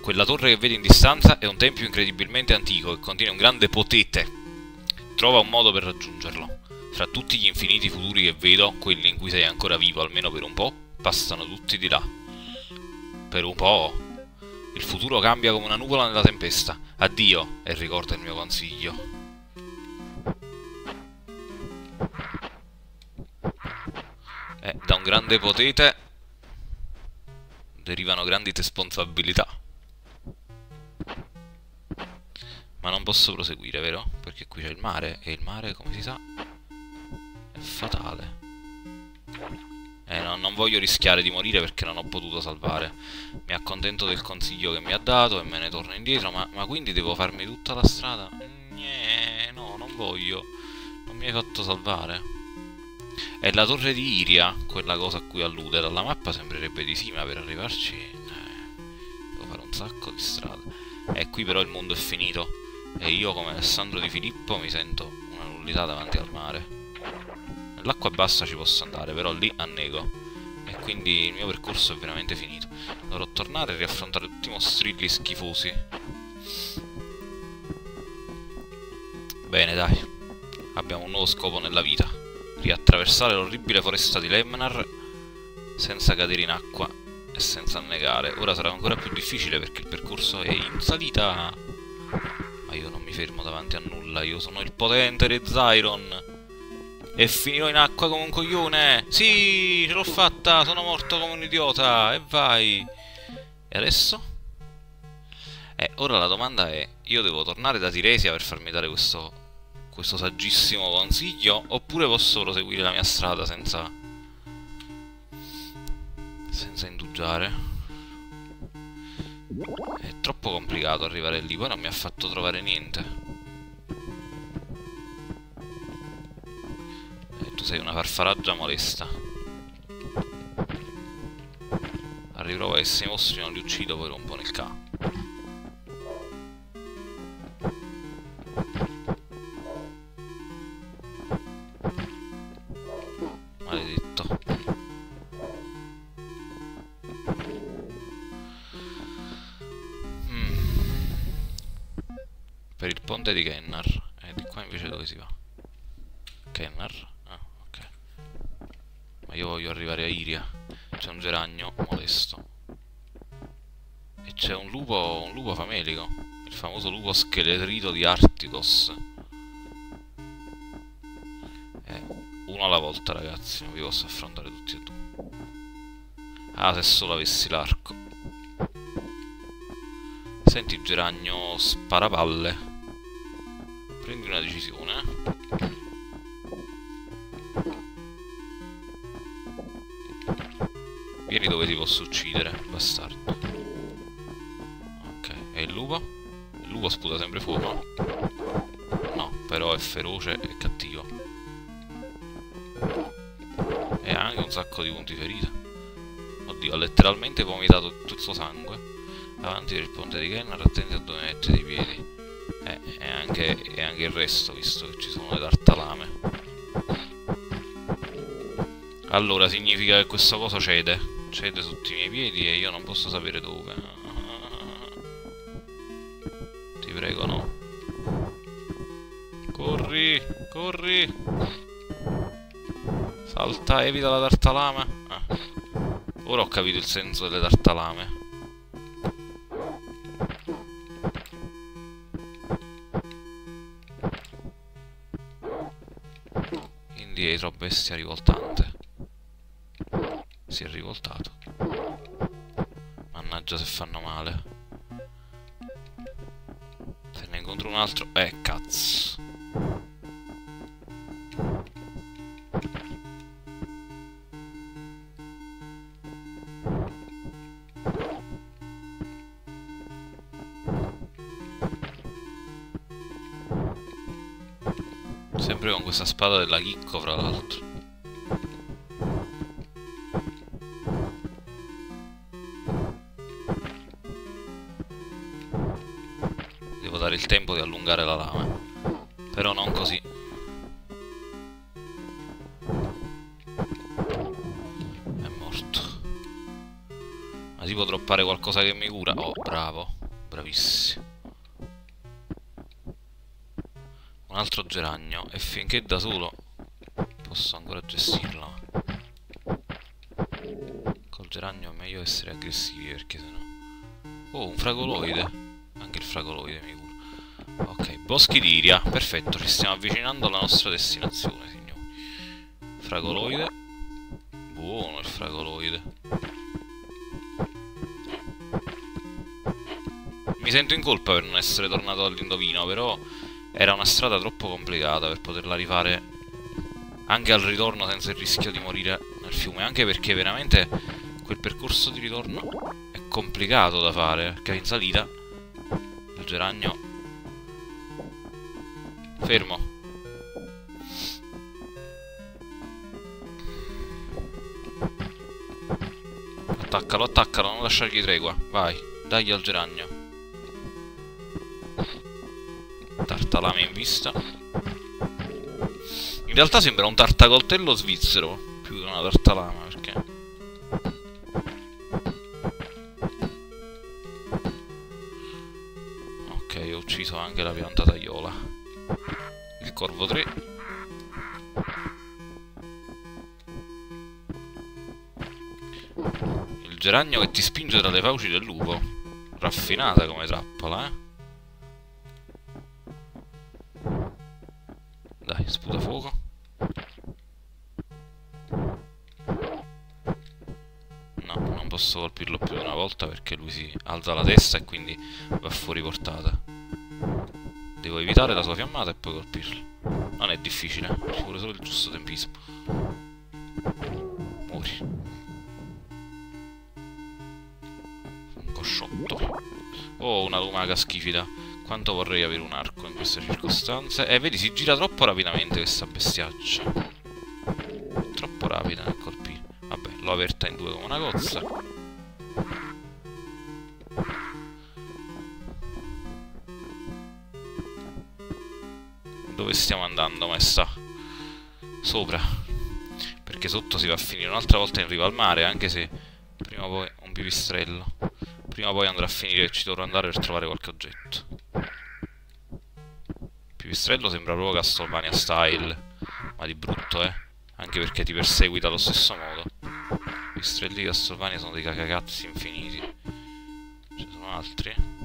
Quella torre che vedi in distanza è un tempio incredibilmente antico che contiene un grande potete Trova un modo per raggiungerlo. Fra tutti gli infiniti futuri che vedo, quelli in cui sei ancora vivo almeno per un po', passano tutti di là. Per un po'. Il futuro cambia come una nuvola nella tempesta. Addio, e ricorda il mio consiglio. Eh, da un grande potete derivano grandi responsabilità. Ma non posso proseguire, vero? Perché qui c'è il mare e il mare, come si sa, fatale. Eh, no, non voglio rischiare di morire perché non ho potuto salvare. Mi accontento del consiglio che mi ha dato e me ne torno indietro, ma, ma quindi devo farmi tutta la strada? Nye, no, non voglio. Non mi hai fatto salvare. È la torre di Iria, quella cosa a cui allude. Dalla mappa sembrerebbe di sì, ma per arrivarci... Eh, devo fare un sacco di strada. E qui però il mondo è finito e io come Alessandro Di Filippo mi sento una nullità davanti al mare. Nell'acqua bassa ci posso andare, però lì annego. E quindi il mio percorso è veramente finito. Dovrò tornare e riaffrontare tutti i mostrilli schifosi. Bene, dai. Abbiamo un nuovo scopo nella vita. Riattraversare l'orribile foresta di Lemnar senza cadere in acqua e senza annegare. Ora sarà ancora più difficile perché il percorso è in salita io non mi fermo davanti a nulla, io sono il potente Re Zyron. E finirò in acqua come un coglione! Sì, ce l'ho fatta, sono morto come un idiota, e vai! E adesso? Eh, ora la domanda è, io devo tornare da Tiresia per farmi dare questo, questo saggissimo consiglio, oppure posso proseguire la mia strada senza... senza indugiare? È troppo complicato arrivare lì, poi non mi ha fatto trovare niente. Sei una farfaraggia molesta. A essere i mostri, non li uccido, poi rompo nel ca. Maledetto. Mm. Per il ponte di Kennar. E di qua invece dove si va? Kennar? Io voglio arrivare a Iria. C'è un geranio molesto. E c'è un lupo, un lupo famelico. Il famoso lupo scheletrito di Articos. Eh, uno alla volta, ragazzi. Non vi posso affrontare tutti e due. Ah, se solo avessi l'arco. Senti, geranio sparapalle. Prendi una decisione. Vieni dove ti posso uccidere, bastardo. Ok, e il lupo? Il lupo sputa sempre fuoco? No, però è feroce e cattivo. E ha anche un sacco di punti ferita. Oddio, ha letteralmente vomitato tutto il suo sangue. Avanti per il ponte di Kennar, attenti a dove mettete i piedi. Eh, e anche, e anche il resto, visto che ci sono le tartalame. Allora, significa che questo coso cede. Cede sotto i miei piedi e io non posso sapere dove. Ti prego, no. Corri, corri. Salta, evita la tartalame. Ah. Ora ho capito il senso delle tartalame. Indietro, bestia rivoltante. Si è rivoltato. Mannaggia se fanno male. Se ne incontro un altro... Eh, cazzo. Sempre con questa spada della chicco, fra l'altro. Tempo di allungare la lama. Però non così. È morto. Ma si può droppare qualcosa che mi cura? Oh, bravo. Bravissimo. Un altro geranio. E finché da solo posso ancora gestirlo. Col geranio è meglio essere aggressivi perché sennò... Oh, un fragoloide. Anche il fragoloide mi cura. Ok, boschi di Iria. Perfetto, ci stiamo avvicinando alla nostra destinazione, signori. Fragoloide. Buono il fragoloide. Mi sento in colpa per non essere tornato all'indovino, però era una strada troppo complicata per poterla rifare anche al ritorno senza il rischio di morire nel fiume. Anche perché veramente quel percorso di ritorno è complicato da fare, perché in salita il geranio... Fermo. Attaccalo, attaccalo, non lasciargli tregua. Vai, dagli al geranio. Tartalame in vista. In realtà sembra un tartacoltello svizzero, più che una tartalama, perché... Ok, ho ucciso anche la pianta tagliola. Corvo 3. Il geranio che ti spinge tra le fauci del lupo. Raffinata come trappola, eh? Dai, sputa fuoco. No, non posso colpirlo più di una volta perché lui si alza la testa e quindi va fuori portata. Devo evitare la sua fiammata e poi colpirlo. Non è difficile, ci vuole solo il giusto tempismo. Muori. Fungo shock. tutto. Oh, una lumaca schifida. Quanto vorrei avere un arco in queste circostanze. Eh, vedi, si gira troppo rapidamente questa bestiaccia. Troppo rapida nel colpire. Vabbè, l'ho aperta in due come una cozza. Stiamo andando, maestà? Sopra. Perché sotto si va a finire un'altra volta in riva al mare, anche se prima o poi un pipistrello. Prima o poi andrà a finire e ci dovrò andare per trovare qualche oggetto. Pipistrello sembra proprio Castlevania style, ma di brutto, eh. Anche perché ti perseguita allo stesso modo. I pipistrelli di Castlevania sono dei cacacazzi infiniti. Ne sono altri?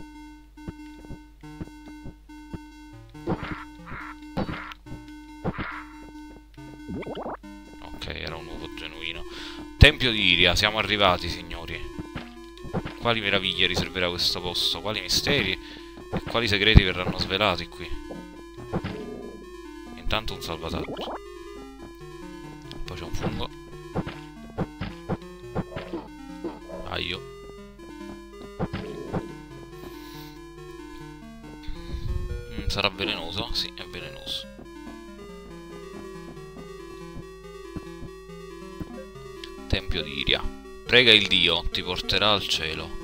Tempio di Iria, siamo arrivati, signori. Quali meraviglie riserverà questo posto? Quali misteri e quali segreti verranno svelati qui? Intanto un salvataggio. Prega il Dio, ti porterà al cielo.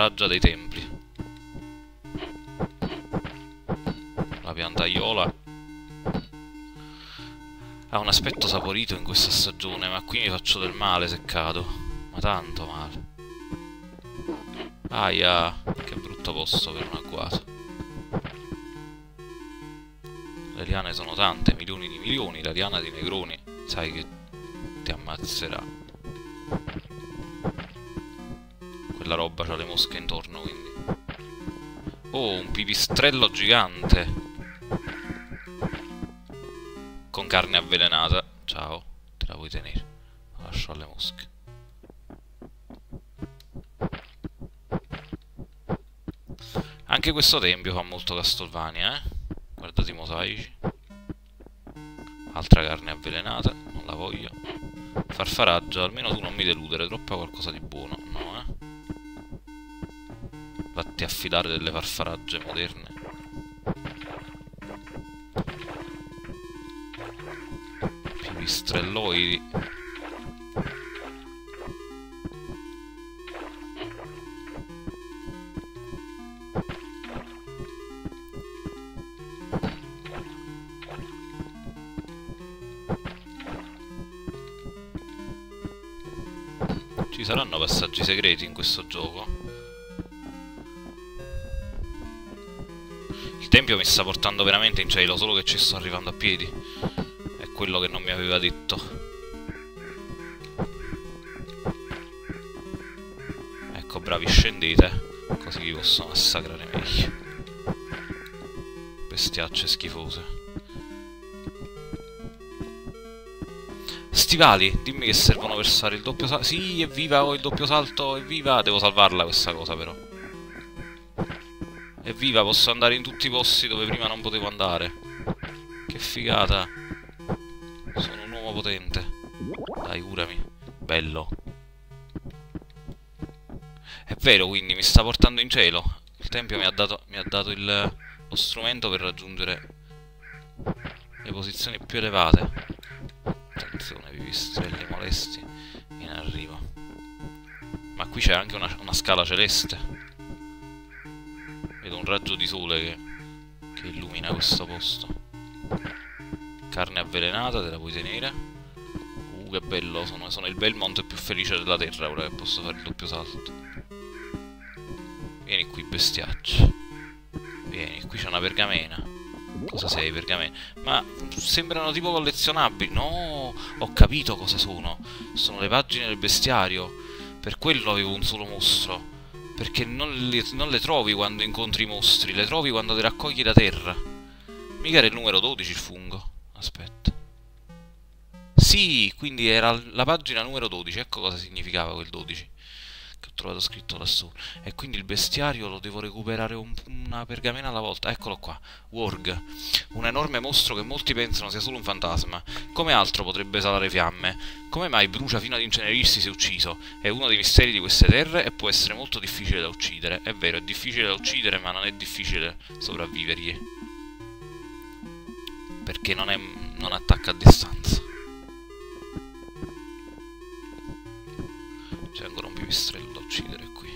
Farfaraggia dei templi. La piantaiola ha un aspetto saporito in questa stagione, ma qui mi faccio del male se cado. Ma tanto male. Aia, che brutto posto per un agguato. Le liane sono tante, milioni di milioni, la liana di Negroni, sai che ti ammazzerà. Mosche intorno, quindi. Oh, un pipistrello gigante con carne avvelenata. Ciao, te la vuoi tenere. La lascio alle mosche. Anche questo tempio fa molto Castlevania, eh? Guardate i mosaici. Altra carne avvelenata, non la voglio. Farfaraggio, almeno tu non mi deludere, troppo qualcosa di buono, no, eh? Vatti a fidare delle farfaragge moderne. pipistrelloidi Ci saranno passaggi segreti in questo gioco? Tempio mi sta portando veramente in cielo, solo che ci sto arrivando a piedi quello che non mi aveva detto. Ecco, bravi, scendete, così vi posso massacrare meglio. Bestiacce schifose. Stivali, dimmi che servono per fare il doppio salto. Sì, evviva, ho il doppio salto, evviva. Devo salvarla questa cosa, però. Evviva, posso andare in tutti i posti dove prima non potevo andare. Che figata potente. Dai, curami. Bello. È vero, quindi mi sta portando in cielo. Il tempio mi ha dato, mi ha dato il, lo strumento per raggiungere le posizioni più elevate. Attenzione, pipistrelli molesti in arrivo. Ma qui c'è anche una, una, scala celeste. Vedo un raggio di sole che, che illumina questo posto. Carne avvelenata, te la puoi tenere. Uh, che bello, sono, sono il Belmont più felice della terra ora che posso fare il doppio salto. Vieni qui, bestiaccio. Vieni, qui c'è una pergamena. Cosa sei, pergamena? Ma sembrano tipo collezionabili. No, ho capito cosa sono. Sono le pagine del bestiario. Per quello avevo un solo mostro. Perché non le, non le trovi quando incontri i mostri, le trovi quando li raccogli da terra. Mica era il numero 12 il fungo. Aspetta. Sì, quindi era la pagina numero 12. Ecco cosa significava quel 12 che ho trovato scritto lassù. E quindi il bestiario lo devo recuperare un, una pergamena alla volta. Eccolo qua, Worg, un enorme mostro che molti pensano sia solo un fantasma. Come altro potrebbe esalare fiamme? Come mai brucia fino ad incenerirsi se ucciso? È uno dei misteri di queste terre e può essere molto difficile da uccidere. È vero, è difficile da uccidere, ma non è difficile sopravvivergli. Perché non, è, non attacca a distanza. C'è ancora un pipistrello uccidere qui.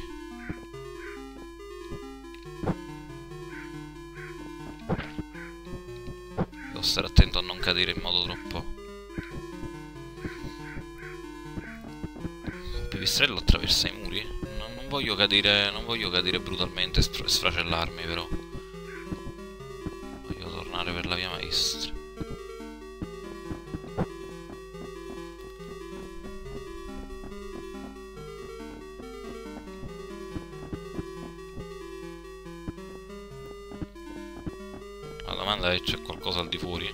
Devo stare attento a non cadere in modo troppo... Un pipistrello attraversa i muri? Non, non voglio cadere... non voglio cadere brutalmente e sfracellarmi però. Voglio tornare per la via maestra. È c'è qualcosa al di fuori.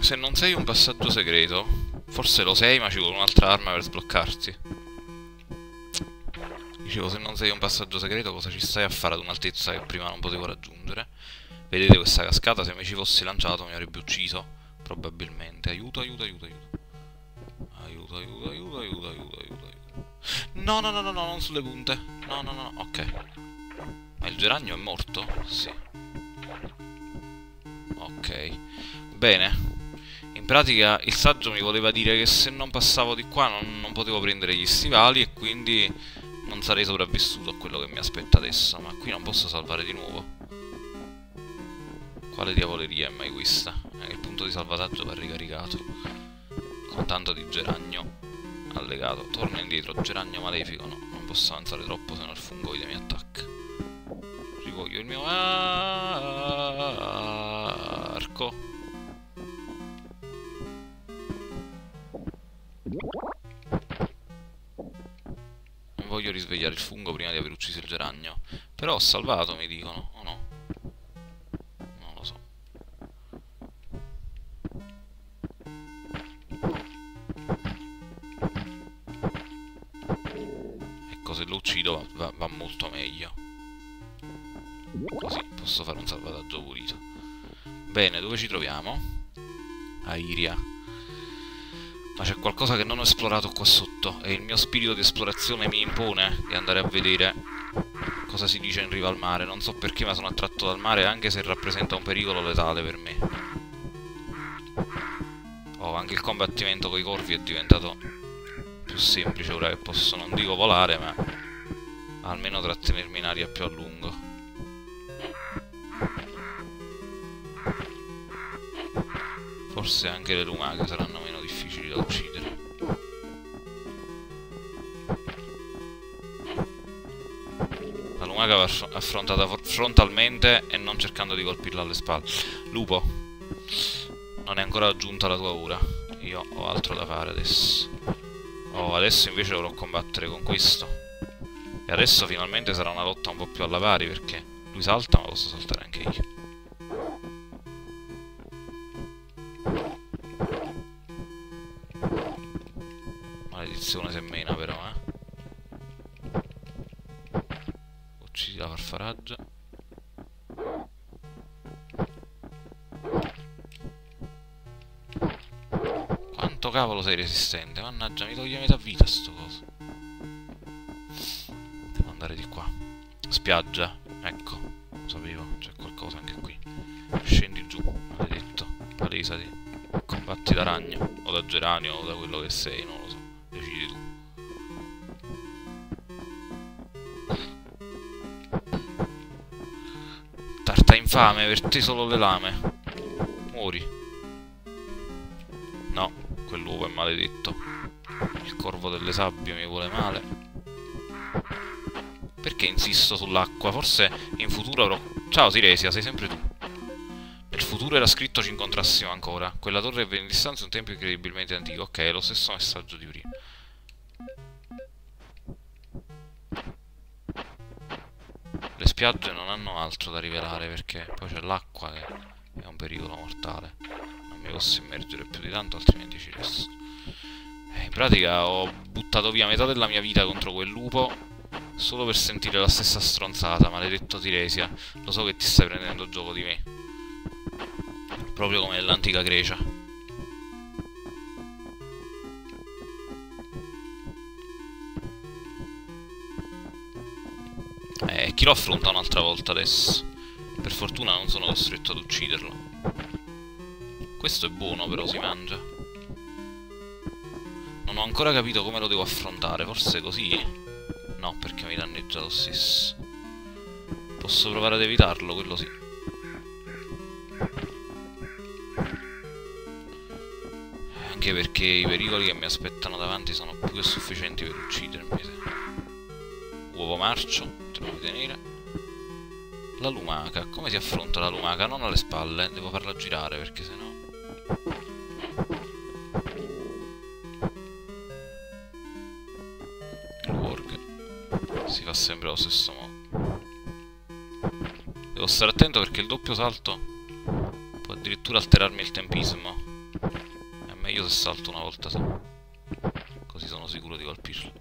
Se non sei un passaggio segreto, forse lo sei ma ci vuole un'altra arma per sbloccarti. Dicevo, se non sei un passaggio segreto cosa ci stai a fare ad un'altezza che prima non potevo raggiungere? Vedete questa cascata, se mi ci fossi lanciato mi avrebbe ucciso, probabilmente. Aiuto, aiuto, aiuto, aiuto. Aiuto, aiuto, aiuto, aiuto, aiuto, aiuto. No, no, no, no, no, non sulle punte. No, no, no, ok. Ma il geranio è morto? Sì. Ok. Bene. In pratica il saggio mi voleva dire che se non passavo di qua non, non potevo prendere gli stivali e quindi non sarei sopravvissuto a quello che mi aspetta adesso. Ma qui non posso salvare di nuovo. Quale diavoleria è mai questa? Il punto di salvataggio va ricaricato tanto di geranio allegato. Torna indietro, geranio malefico, no, non posso avanzare troppo se no il fungoide mi attacca. Rivoglio il mio arco. Voglio risvegliare il fungo prima di aver ucciso il geranio. Però ho salvato, mi dicono, o no? Uccido va, va molto meglio. Così posso fare un salvataggio pulito. Bene, dove ci troviamo? A Iria. Ma c'è qualcosa che non ho esplorato qua sotto e il mio spirito di esplorazione mi impone di andare a vedere cosa si dice in riva al mare. Non so perché ma sono attratto dal mare anche se rappresenta un pericolo letale per me. Oh, anche il combattimento con i corvi è diventato più semplice ora che posso, non dico volare, ma almeno trattenermi in aria più a lungo. Forse anche le lumache saranno meno difficili da uccidere. La lumaca va affrontata frontalmente e non cercando di colpirla alle spalle. Lupo, non è ancora giunta la tua ora. Io ho altro da fare adesso. Oh, adesso invece dovrò combattere con questo. E adesso finalmente sarà una lotta un po' più alla pari perché lui salta ma posso saltare anche io. Maledizione se mena però, eh. Uccidi la farfaraggia. Cavolo sei resistente? Mannaggia, mi toglie metà vita sto coso andare di qua. Spiaggia, ecco, lo sapevo, c'è qualcosa anche qui. Scendi giù, maledetto, palesati, combatti da ragno, o da geranio, o da quello che sei, non lo so, decidi tu. infame, per te solo le lame. Maledetto. Il corvo delle sabbie mi vuole male. Perché insisto sull'acqua? Forse in futuro avrò... Ciao Siresia, sei sempre tu. Nel futuro era scritto ci incontrassimo ancora. Quella torre è in distanza un tempo incredibilmente antico. Ok, è lo stesso messaggio di prima. Le spiagge non hanno altro da rivelare perché poi c'è l'acqua che è un pericolo mortale. Non mi posso immergere più di tanto altrimenti ci resto. Eh, in pratica ho buttato via metà della mia vita contro quel lupo solo per sentire la stessa stronzata, maledetto Tiresia. Lo so che ti stai prendendo gioco di me. Proprio come nell'antica Grecia. Eh, chi lo affronta un'altra volta adesso? Per fortuna non sono costretto ad ucciderlo. Questo è buono, però si mangia. Ho ancora capito come lo devo affrontare, forse così? No, perché mi danneggia lo stesso. Posso provare ad evitarlo, quello sì. Anche perché i pericoli che mi aspettano davanti sono più che sufficienti per uccidermi. Uovo marcio, te tenere. La lumaca, come si affronta la lumaca? Non alle spalle, devo farla girare perché sennò... sempre allo stesso modo. Devo stare attento perché il doppio salto può addirittura alterarmi il tempismo. È meglio se salto una volta. Così sono sicuro di colpirlo.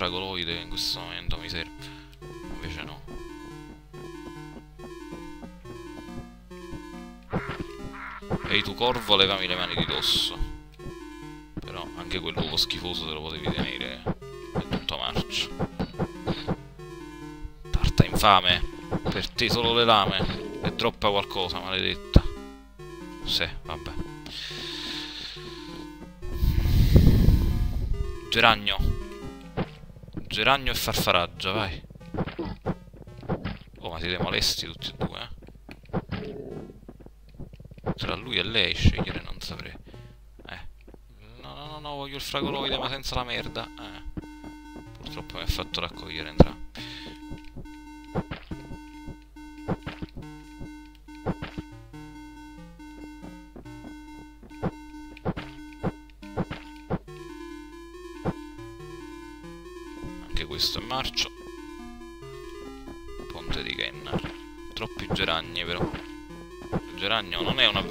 Fragoloide in questo momento mi serve. Invece no. Ehi tu corvo, levami le mani di dosso. Però anche quell'uovo schifoso te lo potevi tenere. È tutto marcio infame. Per te solo le lame. È troppa qualcosa, maledetta. Sì, vabbè. Geragno. Geragno e farfaraggia, vai. Oh, ma siete molesti tutti e due, eh? Tra lui e lei scegliere non saprei. Eh. No, no, no, no, voglio il fragoloide, ma senza la merda. Eh. Purtroppo mi ha fatto raccogliere entrambi.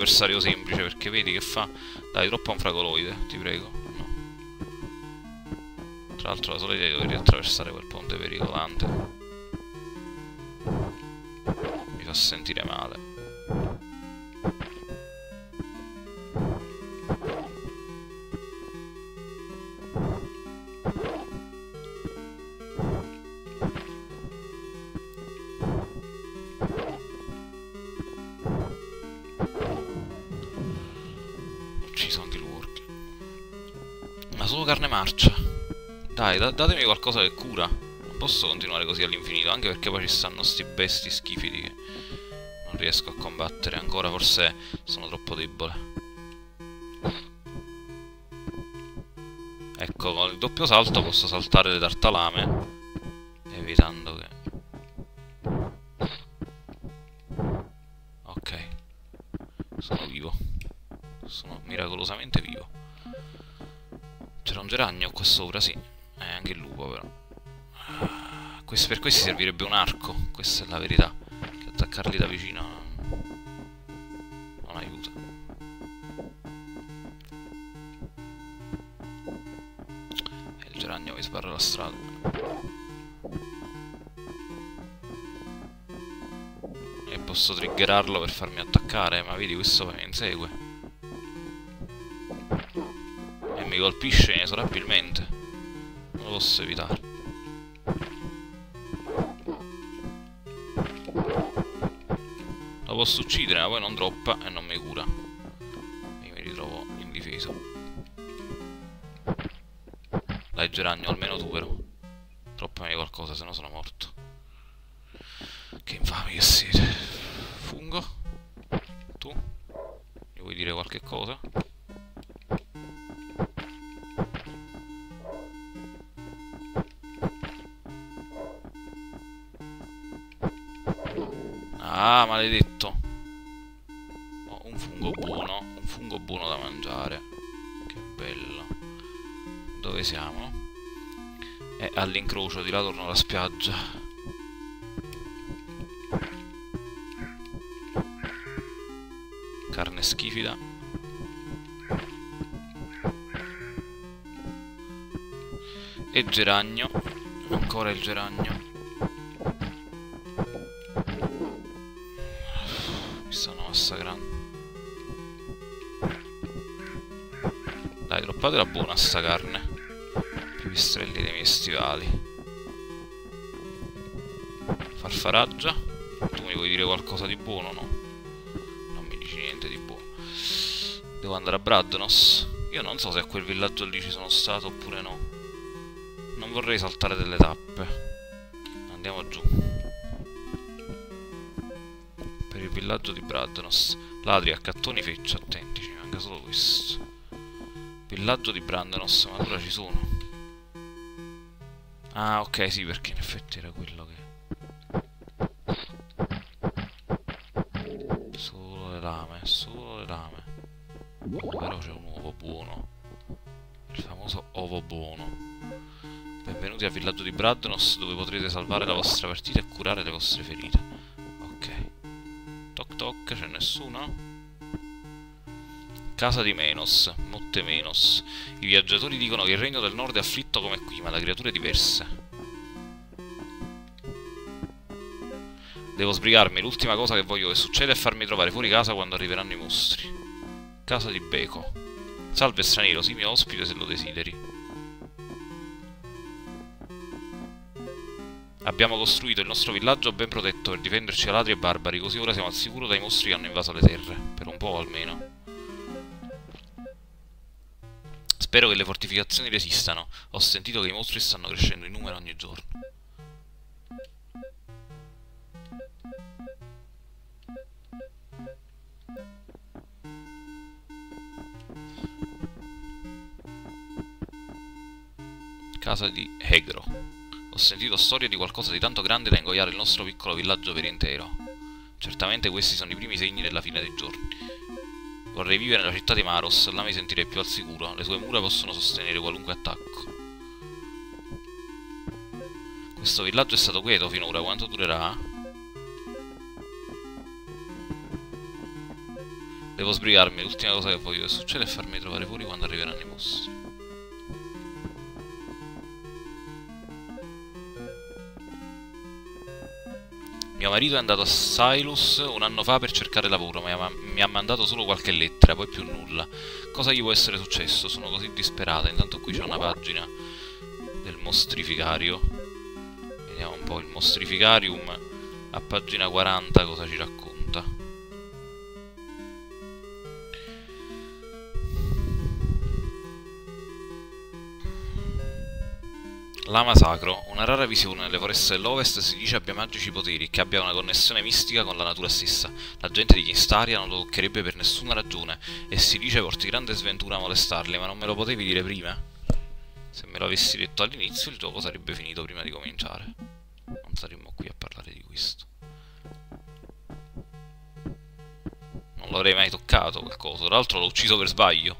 Avversario semplice perché vedi che fa... Dai, troppo un fragoloide, ti prego. No. Tra l'altro la solita devo riattraversare quel ponte pericolante. Mi fa sentire male. Dai, da datemi qualcosa che cura. Non posso continuare così all'infinito, anche perché poi ci stanno sti besti schifidi che non riesco a combattere ancora, forse sono troppo debole. Ecco, con il doppio salto posso saltare le tartalame, evitando che... Ok. Sono vivo. Sono miracolosamente vivo. C'era un geranio qua sopra, sì. Per questi servirebbe un arco, questa è la verità. Che attaccarli da vicino non aiuta. E il geranio mi sbarra la strada. E posso triggerarlo per farmi attaccare, ma vedi questo mi insegue mi colpisce inesorabilmente. Non lo posso evitare. Posso uccidere, ma poi non droppa e non mi cura. E mi ritrovo indifeso. Dai Geragno, almeno tu però. Spiaggia. Carne schifida. E geragno. Ancora il geragno. massacrando. Dai, droppatela buona sta carne. Più pistrelli dei miei stivali. Farfaraggia. Tu mi vuoi dire qualcosa di buono no? Non mi dici niente di buono. Devo andare a Bradnos. Io non so se a quel villaggio lì ci sono stato oppure no. Non vorrei saltare delle tappe. Andiamo giù villaggio di Bradnos. Ladri, accattoni, feccia, attenti, ci manca solo questo. Villaggio di Brandanos, ma allora ci sono. Ah, ok, sì, perché in effetti era quello che... villaggio di Bradnos, dove potrete salvare la vostra partita e curare le vostre ferite. Toc toc, c'è nessuno? Casa di Menos, Motte Menos. I viaggiatori dicono che il regno del nord è afflitto come qui, ma da creature diverse. Devo sbrigarmi, l'ultima cosa che voglio che succeda è farmi trovare fuori casa quando arriveranno i mostri. Casa di Beco. Salve straniero, sii mio ospite se lo desideri. Abbiamo costruito il nostro villaggio ben protetto per difenderci da ladri e barbari, così ora siamo al sicuro dai mostri che hanno invaso le terre. Per un po' almeno. Spero che le fortificazioni resistano. Ho sentito che i mostri stanno crescendo in numero ogni giorno. Casa di Hegro. Ho sentito storie di qualcosa di tanto grande da ingoiare il nostro piccolo villaggio per intero. Certamente questi sono i primi segni della fine dei giorni. Vorrei vivere nella città di Maros, là mi sentirei più al sicuro. Le sue mura possono sostenere qualunque attacco. Questo villaggio è stato quieto finora, quanto durerà? Devo sbrigarmi, l'ultima cosa che voglio che succeda è farmi trovare fuori quando arriveranno i mostri. Mio marito è andato a Silus un anno fa per cercare lavoro, ma mi ha mandato solo qualche lettera, poi più nulla. Cosa gli può essere successo? Sono così disperata. Intanto qui c'è una pagina del mostrificario. Vediamo un po' il mostrificarium a pagina 40 cosa ci racconta. Lama Sacro, una rara visione nelle foreste dell'Ovest si dice abbia magici poteri che abbia una connessione mistica con la natura stessa. La gente di Kinstaria non lo toccherebbe per nessuna ragione e si dice porti grande sventura a molestarli, ma non me lo potevi dire prima? Se me lo avessi detto all'inizio il gioco sarebbe finito prima di cominciare. Non saremmo qui a parlare di questo. Non l'avrei mai toccato quel coso, tra l'altro l'ho ucciso per sbaglio.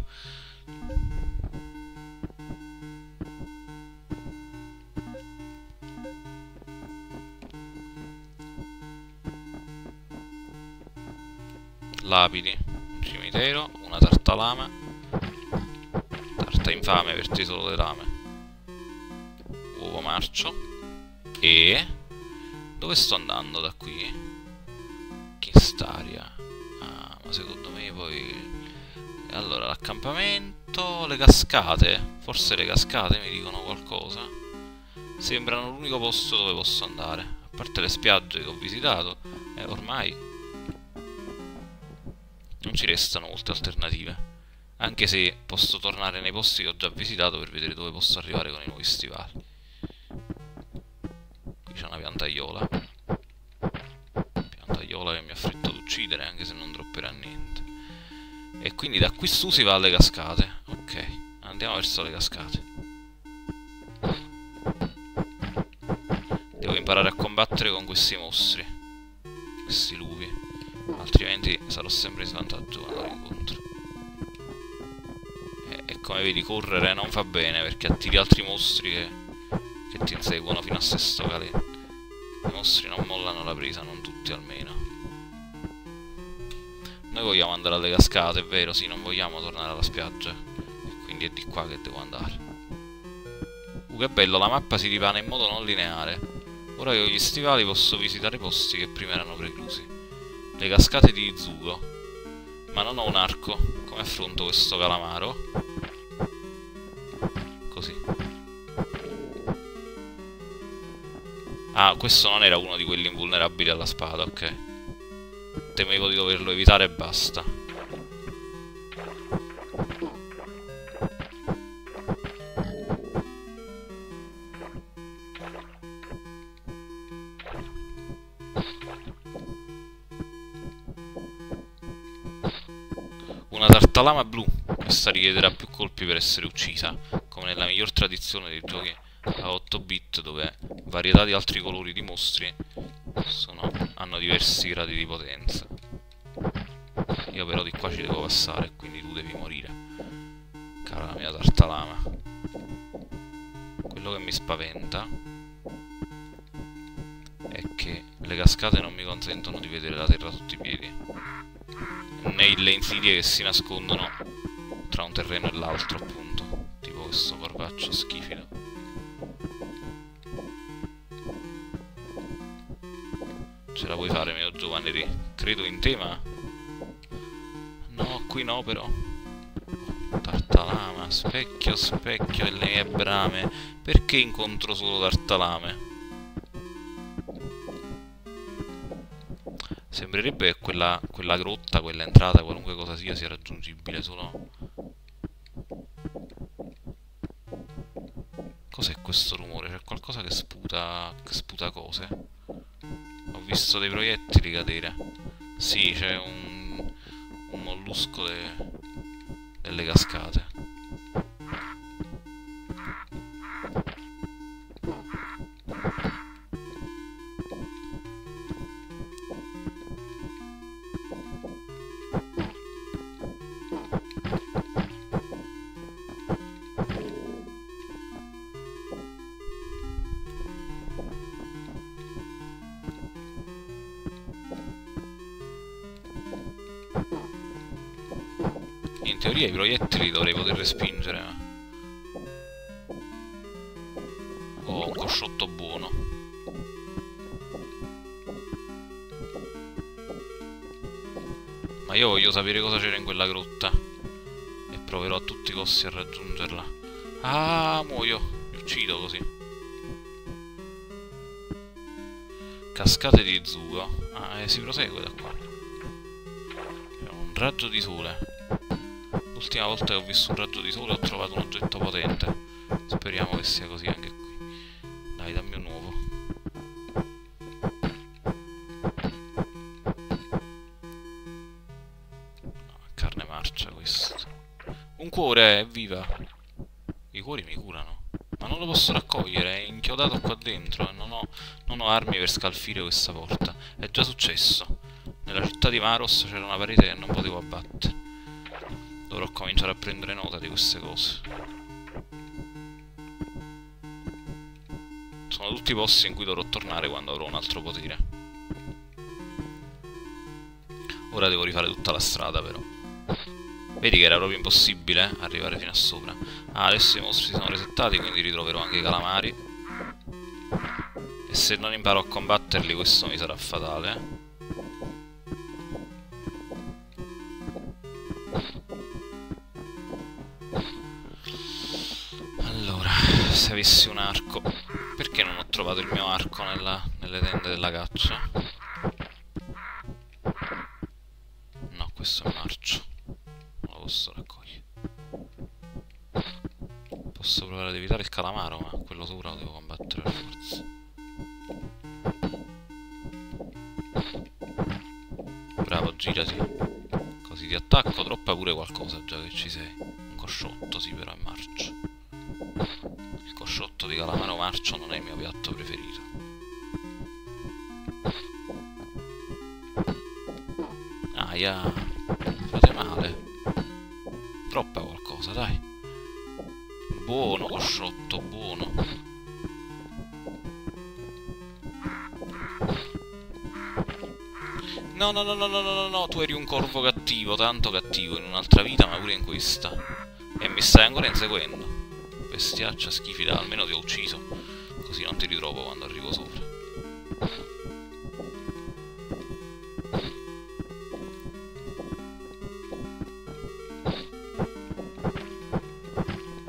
Lapidi, un cimitero, una tartalama, tarta infame per titolo le lame, uovo marcio e... dove sto andando da qui? Kinstaria. Ah, ma secondo me poi allora, l'accampamento, le cascate. Forse le cascate mi dicono qualcosa. Sembrano l'unico posto dove posso andare. A parte le spiagge che ho visitato. E ormai non ci restano molte alternative. Anche se posso tornare nei posti che ho già visitato per vedere dove posso arrivare con i nuovi stivali. Qui c'è una piantaiola. Piantaiola che mi ha fritto ad uccidere, anche se non dropperà niente. E quindi da qui su si va alle cascate. Ok, andiamo verso le cascate. Devo imparare a combattere con questi mostri. Questi lupi. Altrimenti sarò sempre in svantaggio quando li incontro come vedi correre non fa bene perché attiri altri mostri che, che ti inseguono fino a sesto caleno. I mostri non mollano la presa, non tutti almeno. Noi vogliamo andare alle cascate, è vero, sì, non vogliamo tornare alla spiaggia. E quindi è di qua che devo andare. Uh, che bello, la mappa si ripana in modo non lineare. Ora che ho gli stivali posso visitare posti che prima erano preclusi. Le cascate di Izugo. Ma non ho un arco. Come affronto questo calamaro? Ah, questo non era uno di quelli invulnerabili alla spada, ok. Temevo di doverlo evitare e basta. Una tartalama blu. Questa richiederà più colpi per essere uccisa, come nella miglior tradizione dei giochi a 8 bit dove varietà di altri colori di mostri sono, hanno diversi gradi di potenza. Io però di qua ci devo passare, quindi tu devi morire. Cara la mia tartalama. Quello che mi spaventa è che le cascate non mi consentono di vedere la terra sotto i piedi. Né le insidie che si nascondono tra un terreno e l'altro, appunto. Tipo questo corvaccio schifido. Ce la puoi fare, mio giovane re. Credo in te, ma... No, qui no, però. Tartalama, specchio, specchio e le mie brame. Perché incontro solo tartalame? Sembrerebbe che quella, quella grotta, quella entrata, qualunque cosa sia, sia raggiungibile solo... Cos'è questo rumore? C'è qualcosa che sputa... che sputa cose? Ho visto dei proiettili cadere. Sì, c'è un, un mollusco de, delle cascate. Proiettili dovrei poter respingere. Oh, un cosciotto buono. Ma io voglio sapere cosa c'era in quella grotta. E proverò a tutti i costi a raggiungerla. Ah, muoio. Mi uccido così. Cascate di Zugo. Ah, e si prosegue da qua. Un raggio di sole. L'ultima volta che ho visto un raggio di sole ho trovato un oggetto potente. Speriamo che sia così anche qui. Dai, dammi un nuovo. No, carne marcia questo. Un cuore, evviva! I cuori mi curano. Ma non lo posso raccogliere, è inchiodato qua dentro e non ho, non ho armi per scalfire questa porta. È già successo. Nella città di Maros c'era una parete che non potevo abbattere. Cominciare a prendere nota di queste cose. Sono tutti posti in cui dovrò tornare quando avrò un altro potere. Ora devo rifare tutta la strada però. Vedi che era proprio impossibile arrivare fino a sopra. Ah, adesso i mostri sono resettati, quindi ritroverò anche i calamari. E se non imparo a combatterli questo mi sarà fatale. Se avessi un arco. Perché non ho trovato il mio arco nella, nelle tende della caccia? No, questo è un arcio. Non lo posso raccogliere. Posso provare ad evitare il calamaro, ma quello sopra lo devo combattere per forza. Bravo, girati. Così ti attacco, troppa pure qualcosa già che ci sei. Un cosciotto, sì, però è marcio. Il cosciotto di calamaro marcio non è il mio piatto preferito. Aia, fate male. Troppa qualcosa, dai. Buono, cosciotto, buono. No, no, no, no, no, no, no, tu eri un corvo cattivo, tanto cattivo in un'altra vita, ma pure in questa. E mi stai ancora inseguendo. Bestiaccia, schifi, da, almeno ti ho ucciso. Così non ti ritrovo quando arrivo sopra.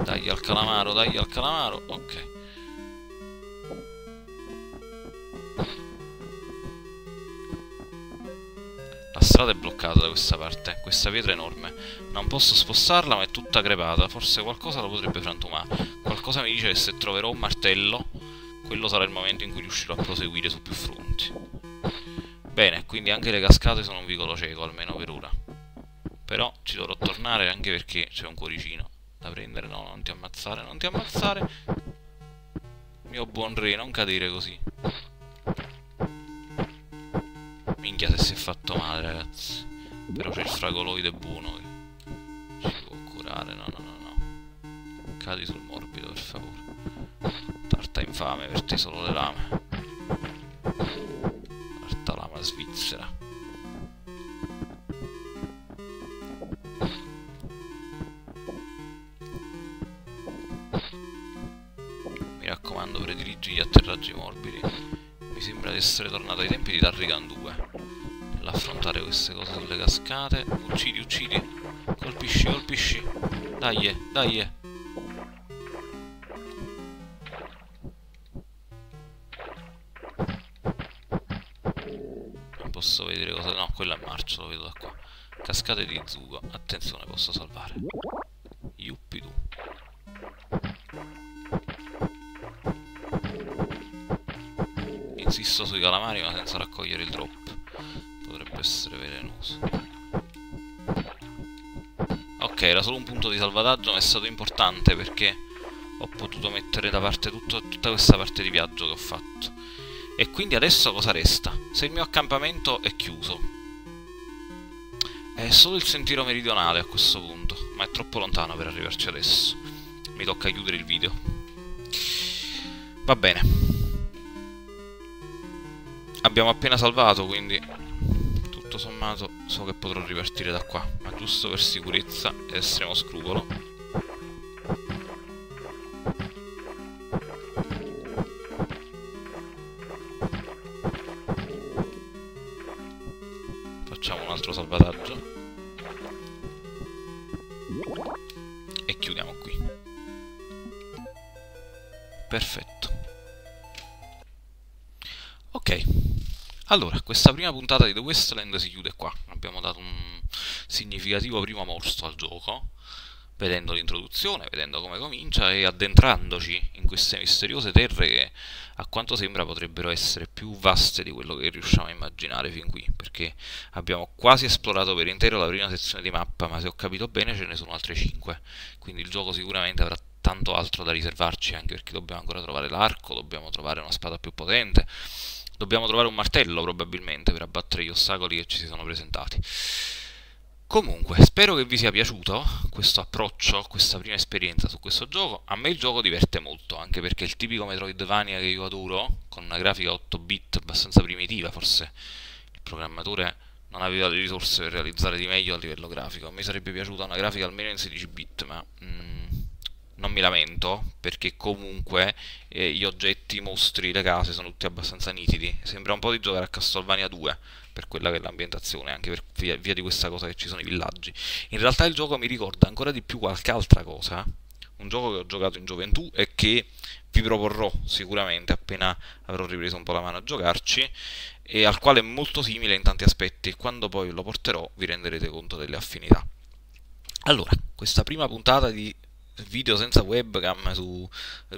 Dai al calamaro, dai al calamaro. Ok. Strada è bloccata da questa parte, questa pietra è enorme. Non posso spostarla ma è tutta crepata, forse qualcosa la potrebbe frantumare. Qualcosa mi dice che se troverò un martello, quello sarà il momento in cui riuscirò a proseguire su più fronti. Bene, quindi anche le cascate sono un vicolo cieco, almeno per ora. Però ci dovrò tornare anche perché c'è un cuoricino da prendere. No, non ti ammazzare, non ti ammazzare. Mio buon re, non cadere così. Minchia se si è fatto male, ragazzi. Però c'è il fragoloide buono ci può curare. No, no, no, no. Cadi sul morbido, per favore. Tarta infame per te solo le lame. Tarta lama svizzera. Cascate. Uccidi, uccidi. Colpisci, colpisci. Dai, dai. Non posso vedere cosa... No, quello è marcio, lo vedo da qua. Cascate di Zugo. Attenzione, posso salvare. Yuppi tu. Insisto sui calamari ma senza raccogliere il drop. Potrebbe essere velenoso. Era solo un punto di salvataggio ma è stato importante perché ho potuto mettere da parte tutto, tutta questa parte di viaggio che ho fatto. E quindi adesso cosa resta? Se il mio accampamento è chiuso. È solo il sentiero meridionale a questo punto, ma è troppo lontano per arrivarci adesso. Mi tocca chiudere il video. Va bene. Abbiamo appena salvato, quindi tutto sommato so che potrò ripartire da qua, ma giusto per sicurezza ed estremo scrupolo. Facciamo un altro salvataggio. E chiudiamo qui. Perfetto. Ok, allora, questa prima puntata di The Westland si chiude qua. Abbiamo dato un significativo primo morso al gioco, vedendo l'introduzione, vedendo come comincia e addentrandoci in queste misteriose terre che a quanto sembra potrebbero essere più vaste di quello che riusciamo a immaginare fin qui, perché abbiamo quasi esplorato per intero la prima sezione di mappa, ma se ho capito bene ce ne sono altre 5, quindi il gioco sicuramente avrà tanto altro da riservarci, anche perché dobbiamo ancora trovare l'arco, dobbiamo trovare una spada più potente, dobbiamo trovare un martello probabilmente per abbattere gli ostacoli che ci si sono presentati. Comunque, spero che vi sia piaciuto questo approccio, questa prima esperienza su questo gioco. A me il gioco diverte molto, anche perché è il tipico Metroidvania che io adoro, con una grafica 8 bit abbastanza primitiva, forse il programmatore non aveva le risorse per realizzare di meglio a livello grafico. A me sarebbe piaciuta una grafica almeno in 16 bit, ma mm, non mi lamento, perché comunque eh, gli oggetti, i mostri, le case sono tutti abbastanza nitidi. Sembra un po' di giocare a Castlevania 2 per quella che è l'ambientazione, anche per via, via, di questa cosa che ci sono i villaggi. In realtà il gioco mi ricorda ancora di più qualche altra cosa, un gioco che ho giocato in gioventù e che vi proporrò sicuramente appena avrò ripreso un po' la mano a giocarci e al quale è molto simile in tanti aspetti. Quando poi lo porterò vi renderete conto delle affinità. Allora, questa prima puntata di video senza webcam su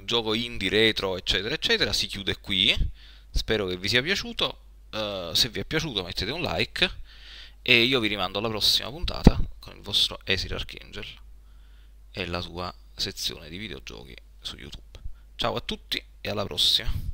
gioco indie, retro, eccetera, eccetera, si chiude qui. Spero che vi sia piaciuto. Uh, se vi è piaciuto mettete un like e io vi rimando alla prossima puntata con il vostro Esir Archangel e la sua sezione di videogiochi su YouTube. Ciao a tutti e alla prossima!